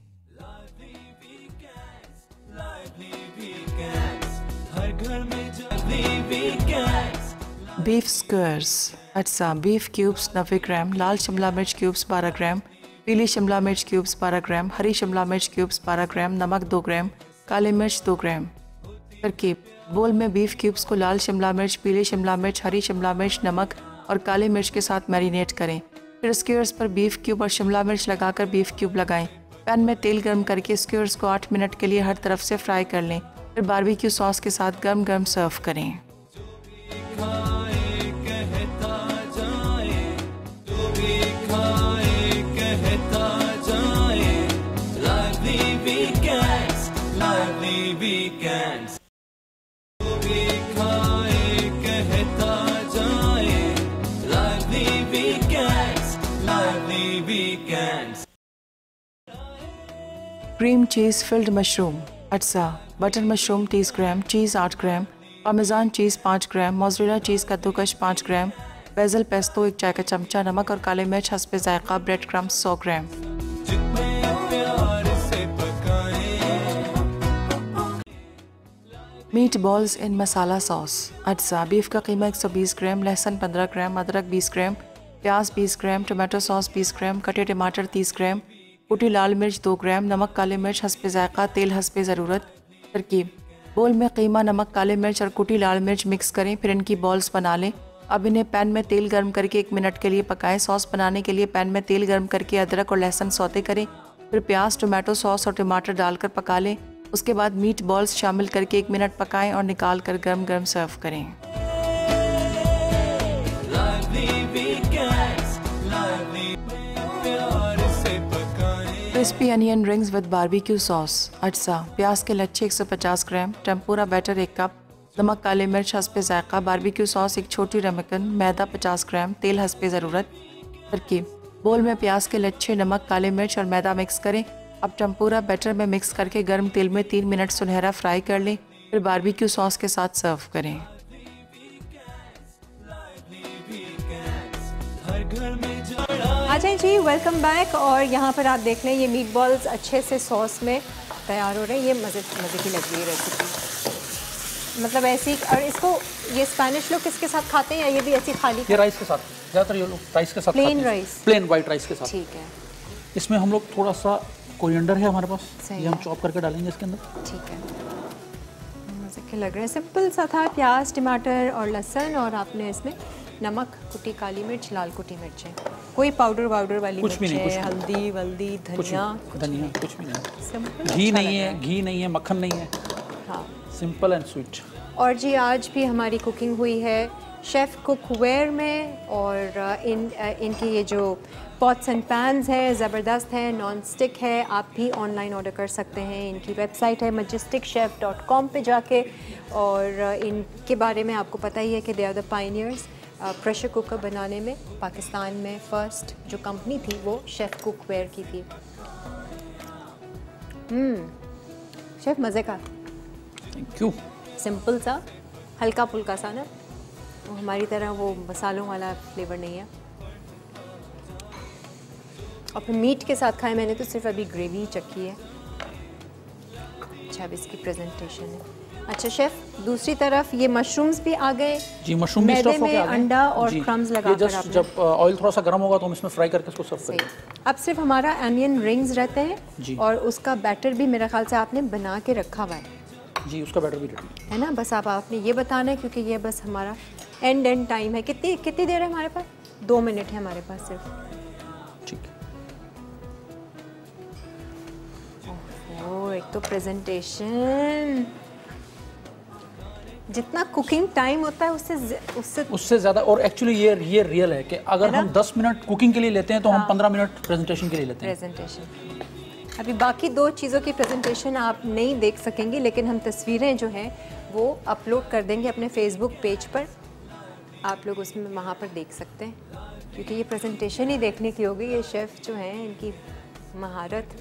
बीफ स्क्वायर्स अच्छा बीफ क्यूब्स नब्बे ग्राम लाल शिमला मिर्च क्यूब्स बारह ग्राम पीली शिमला मिर्च क्यूब्स बारह ग्राम हरी शिमला मिर्च क्यूब्स बारह ग्राम नमक दो ग्राम काली मिर्च दो ग्राम तरकीब बोल में बीफ क्यूब्स को लाल शिमला मिर्च पीली शिमला मिर्च हरी शिमला मिर्च नमक और काली मिर्च के साथ मैरिनेट करें फिर स्क्यूर्स पर बीफ क्यूब और शिमला मिर्च लगाकर बीफ क्यूब लगाएँ पैन में तेल गर्म करके स्क्यूर्स को आठ मिनट के लिए हर तरफ़ से फ्राई कर लें फिर बारबेक्यू सॉस के साथ गर्म गर्म सर्व करें weekends cream cheese filled mushroom अटसा butter mushroom 30 gram cheese 8 gram parmesan cheese 5 gram mozzarella cheese कद्दूकश 5 gram basil pesto एक चाय का चमचा नमक और काले मिर्च हंसपे जायका bread crumbs 100 gram meat balls in masala sauce अज्जा बीफ का कीमा 120 ग्राम लहसुन 15 ग्राम अदरक 20 ग्राम प्याज 20 ग्राम टमाटो सॉस 20 ग्राम कटे टमाटर 30 ग्राम कुटी लाल मिर्च 2 ग्राम नमक काले मिर्च हंसपे जायका तेल हंसपे ज़रूरत तरकीब बोल में कीमा नमक काले मिर्च और कुटी लाल मिर्च मिक्स करें फिर इनकी बॉल्स बना लें अब इन्हें पैन में तेल गर्म करके एक मिनट के लिए पकाएँ सॉस बनाने के लिए पैन में तेल गर्म करके अदरक और लहसुन सौते करें फिर प्याज टोमेटो सॉस और टमाटर डालकर पका लें उसके बाद मीट बॉल्स शामिल करके एक मिनट पकाएँ और निकाल कर गर्म गर्म सर्व करें। Crispy onion rings with barbecue sauce अटसा प्याज के लच्छे 150 ग्राम टेम्पूरा बैटर एक कप नमक, काले मिर्च, हंसपे जायका बारबेक्यू सॉस एक छोटी रमकन मैदा 50 ग्राम, तेल, हंसपे ज़रूरत तरकीब बोल में प्याज के लच्छे, नमक, काले मिर्च और मैदा मिक्स करें। अब टम्पूरा बैटर में मिक्स करके गर्म तेल में तीन मिनट सुनहरा फ्राई कर लें फिर बारबेक्यू सॉस के साथ सर्व करें। अजय जी वेलकम बैक और यहाँ पर आप देख लें ये मीट बॉल्स अच्छे से सॉस में तैयार हो रहे हैं। ये मज़े मज़े की लग रही है रेसिपी मतलब ऐसी और इसको ये स्पेनिश लोग किसके साथ खाते हैं या ये भी ऐसी खाली ये राइस के साथ ज़्यादातर ये लोग राइस के साथ Plain rice? Plain white rice के साथ। ठीक है। इसमें हम लोग थोड़ा सा कोरिएंडर है हमारे पास। ये हम चॉप करके डालेंगे इसके अंदर। ठीक है। मज़े के लग रहे हैं। सिंपल सा था प्याज टमाटर और लहसुन और आपने इसमें नमक कुटी काली मिर्च लाल कुटी मिर्चें। कोई पाउडर वाउडर वाली कुछ भी नहीं, कुछ हल्दी वल्दी धनिया धनिया कुछ भी नहीं। सिंपल घी अच्छा नहीं है घी नहीं है मक्खन नहीं है। हाँ। Simple and sweet. और जी आज भी हमारी कुकिंग हुई है शेफ़ कुकवेयर में और इन इनकी ये जो पॉट्स एंड पैन्स है ज़बरदस्त है नॉन स्टिक है आप भी ऑनलाइन ऑर्डर कर सकते हैं। इनकी वेबसाइट है मजिस्टिक शेफ़ डॉट कॉम पर जाके। और इनके बारे में आपको पता ही है कि they are the pioneers pressure cooker बनाने में। पाकिस्तान में फ़र्स्ट जो कंपनी थी वो शेफ़ कुकवेयर की थी। शेफ़ मज़े का। थैंक यू सिंपल सा हल्का फुल्का सा ना। हमारी तरह वो मसालों वाला फ्लेवर नहीं है। और फिर मीट के साथ खाए मैंने तो सिर्फ़ अभी ग्रेवी ही चखी है। अच्छा अब इसकी प्रेजेंटेशन है। अच्छा शेफ दूसरी तरफ़ ये मशरूम्स भी आ गए। जी मशरूम भी स्टफ़ आ गए। अंडा और ये लगाकर जस्ट जब ऑयल थोड़ा सा गर्म होगा तो हम इसमें फ्राई करके इसको सर्व करेंगे। अब सिर्फ़ हमारा अनियन रिंग्स रहते हैं। और उसका बैटर भी मेरे ख्याल से आपने बना के रखा हुआ है। जी उसका बैटर भी रेडी है ना? बस आप आपने ये बताना है क्योंकि ये बस हमारा एंड एंड टाइम है। कितनी कितनी देर है हमारे पास? दो मिनट है हमारे पास सिर्फ़। एक तो प्रेजेंटेशन जितना कुकिंग टाइम होता है उससे उससे उससे ज़्यादा और एक्चुअली ये ये रियल है कि अगर हम 10 मिनट कुकिंग के लिए लेते हैं तो हम 15 मिनट प्रेजेंटेशन के लिए लेते हैं। प्रेजेंटेशन अभी बाकी दो चीज़ों की प्रेजेंटेशन आप नहीं देख सकेंगे लेकिन हम तस्वीरें जो हैं वो अपलोड कर देंगे अपने फेसबुक पेज पर। आप लोग उसमें वहाँ पर देख सकते हैं। क्योंकि ये प्रेजेंटेशन ही देखने की होगी ये शेफ़ जो हैं इनकी महारत।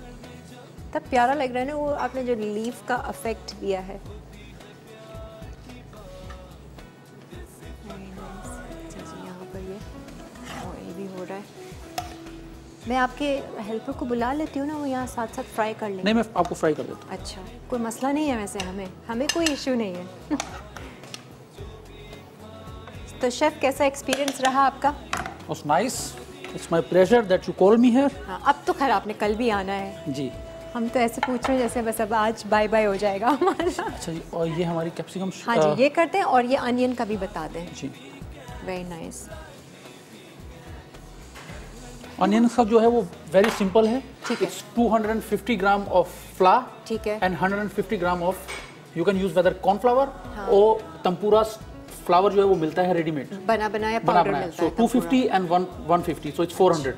तब प्यारा लग रहा है ना वो आपने जो लीफ का अफेक्ट दिया है। Very nice. अच्छा जी, यहाँ पर ये। ऑयल भी हो रहा है। मैं आपके हेल्पर को बुला लेती हूँ ना वो यहाँ साथ साथ फ्राई कर लेंगे। नहीं मैं आपको फ्राई कर देता अच्छा कोई मसला नहीं है वैसे हमें। हमें कोई इशू नहीं है। *laughs* तो शेफ़ कैसा एक्सपीरियंस रहा आपका? Nice it's my pleasure that you call me here अब तो खैर आपने कल भी आना है। जी। हम तो ऐसे पूछ रहे हैं जैसे बस अब आज बाय बाय हो जाएगा हमारा अच्छा जी और ये हमारी कैप्सिकम हाँ जी ये करते हैं और ये अनियन का भी बता दें। जी। वेरी नाइस ऑनियन का जो है वो वेरी सिंपल है। ठीक है। इट्स 250 ग्राम ऑफ़ फ्लावर ठीक है। And 150 gram of you can use whether cornflour हाँ। और तंपूरा फ्लावर जो है वो मिलता है रेडीमेड बना बनाया बना पाउडर बनाया। मिलता सो है 250 एंड 150 सो इट्स 400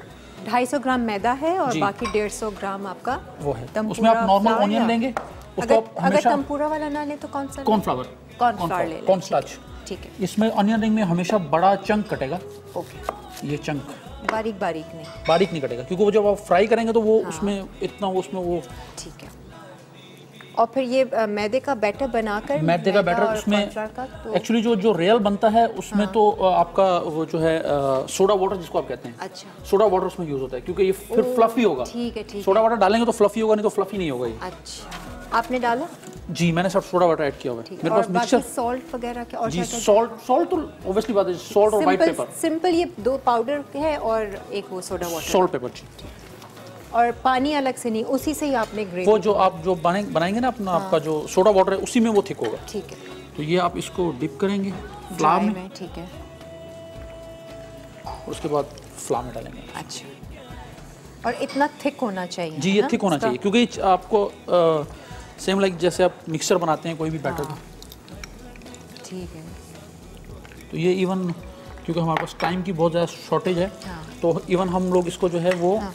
ढाई सौ ग्राम मैदा है और बाकी डेढ़ सौ ग्राम आपका वो है। उसमें आप नॉर्मल ऑनियन लेंगे उसको अगर अगर तंपूरा वाला ना ले तो कौन सा? कॉर्नफ्लावर कॉर्नफ्लावर ले कॉर्नस्टार्च कॉर्न ठीक है, इसमें ऑनियन रिंग में हमेशा बड़ा चंक कटेगा। ओके ये चंक बारीक बारीक नहीं। बारीक नहीं कटेगा क्योंकि वो जब आप फ्राई करेंगे तो हाँ। वो उसमें इतना उसमें वो ठीक है। और फिर ये मैदे का बैटर बनाकर मैदे का बैटर उसमें का तो जो जो रियल बनता है उसमें हाँ। तो आपका वो जो है सोडा वाटर जिसको आप कहते हैं। अच्छा। सोडा वाटर उसमें यूज़ होता है क्योंकि ये फिर फ्लफी होगा। ठीक है, ठीक सोडा वाटर डालेंगे तो फ्लफी होगा नहीं तो फ्लफी नहीं होगा ये। अच्छा। आपने डाला? जी मैंने सब सोडा वाटर ऐड किया हुआ है। मेरे पास मिक्सचर सॉल्ट वगैरह क्या और जी सॉल्ट सॉल्ट तो ऑब्वियसली बात है सॉल्ट और वाइट पेपर सिंपल ये दो पाउडर है और एक वो सोडा वाटर सॉल्ट पेपर जी। और पानी अलग से नहीं उसी से ही आपने ग्रेवी वो जो आप जो बने बनाएँगे ना अपना हाँ। आपका जो सोडा वाटर है उसी में वो थिक होगा। ठीक है। तो ये आप इसको डिप करेंगे ड्राई में। ठीक है। और उसके बाद फ्लावर में डालेंगे। अच्छा। और इतना थिक होना चाहिए जी ये थिक होना चाहिए क्योंकि आपको सेम लाइक जैसे आप मिक्सर बनाते हैं कोई भी बैटर का ठीक है। तो ये इवन क्योंकि हमारे पास टाइम की बहुत ज़्यादा शॉर्टेज है हाँ। तो इवन हम लोग इसको जो है वो हाँ।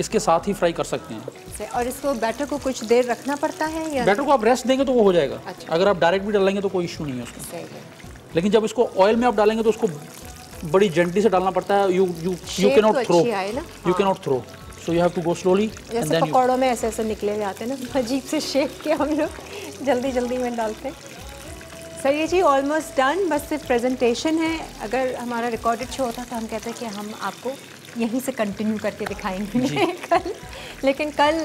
इसके साथ ही फ्राई कर सकते हैं। और इसको बैटर को कुछ देर रखना पड़ता है या? बैटर को आप रेस्ट देंगे तो वो हो जाएगा। अच्छा। अगर आप डायरेक्ट भी डालेंगे तो कोई इशू नहीं है उसका सही है। लेकिन जब इसको ऑयल में आप डालेंगे तो उसको बड़ी जेंटली से डालना पड़ता है। You you you can not तो थ्रो अच्छी? You. Can not throw so you have to go slowly and जैसे पकौड़ों में ऐसे ऐसे निकले आते हैं ना अजीब से शेप के हम लोग जल्दी जल्दी में डालते हैं। सर ये जी ऑलमोस्ट डन बस सिर्फ़ प्रेजेंटेशन है। अगर हमारा रिकॉर्डेड शो होता तो हम कहते हैं कि हम आपको यहीं से कंटिन्यू करके दिखाएँगे *laughs* कल। लेकिन कल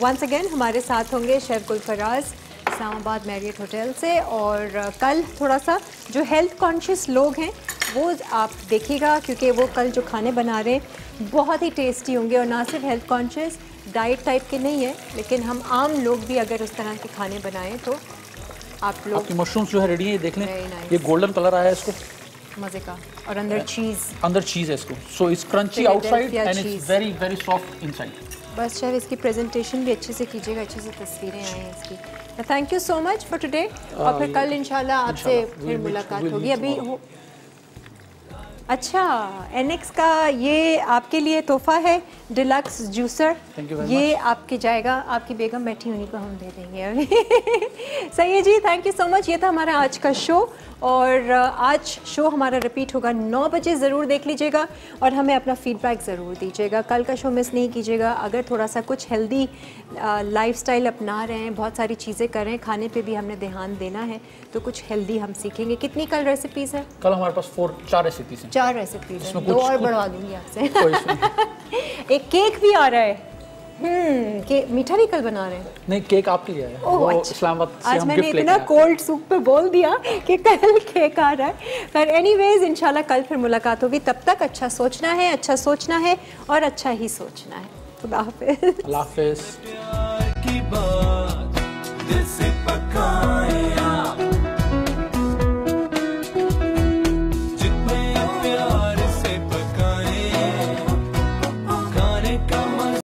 वंस अगेन हमारे साथ होंगे chef Gulfaraz Islamabad Marriott hotel से। और कल थोड़ा सा जो हेल्थ कॉन्शियस लोग हैं वो आप देखिएगा क्योंकि वो कल जो खाने बना रहे हैं बहुत ही टेस्टी होंगे। और ना सिर्फ़ हेल्थ कॉन्शियस डाइट टाइप के नहीं है लेकिन हम आम लोग भी अगर उस तरह के खाने बनाएँ तो आप लोग मशरूम्स जो है रेडी है ये देख लें. ये गोल्डन कलर आया है इसको। मज़े का। और अंदर चीज़ अंदर चीज़ है इसको। So it's crunchy outside and it's very very soft inside बस शायद इसकी प्रेजेंटेशन भी अच्छे से कीजिएगा अच्छे से तस्वीरें आए हैं इसकी। Thank you so much for today और फिर कल इंशाल्लाह आपसे फिर मुलाकात होगी। अभी हो अच्छा एनएक्स का ये आपके लिए तोहफा है डिलक्स जूसर ये आपके जाएगा आपकी बेगम बैठी उन्हीं को हम दे देंगे अभी। *laughs* सही है जी थैंक यू सो मच ये था हमारा आज का शो और आज शो हमारा रिपीट होगा नौ बजे ज़रूर देख लीजिएगा और हमें अपना फीडबैक ज़रूर दीजिएगा। कल का शो मिस नहीं कीजिएगा। अगर थोड़ा सा कुछ हेल्दी लाइफस्टाइल अपना रहे हैं बहुत सारी चीज़ें कर रहे हैं खाने पे भी हमने ध्यान देना है तो कुछ हेल्दी हम सीखेंगे। कितनी कल रेसिपीज़ है? कल हमारे पास फोर चार रेसिपीज़ हैं। चार रेसिपी दो और बढ़वा दूँगी आपसे। *laughs* एक केक भी आ रहा है। हम्म, के, मीठा भी कल बना रहे हैं। नहीं केक आपके लिए है ओह अच्छा। आज मैंने इतना कोल्ड सूप पे बोल दिया कि कल केक आ रहा है। पर एनी वेज इनशाला कल फिर मुलाकात होगी। तब तक अच्छा सोचना है अच्छा सोचना है और अच्छा ही सोचना है। खुदा हाफिज। अल्लाह हाफिज।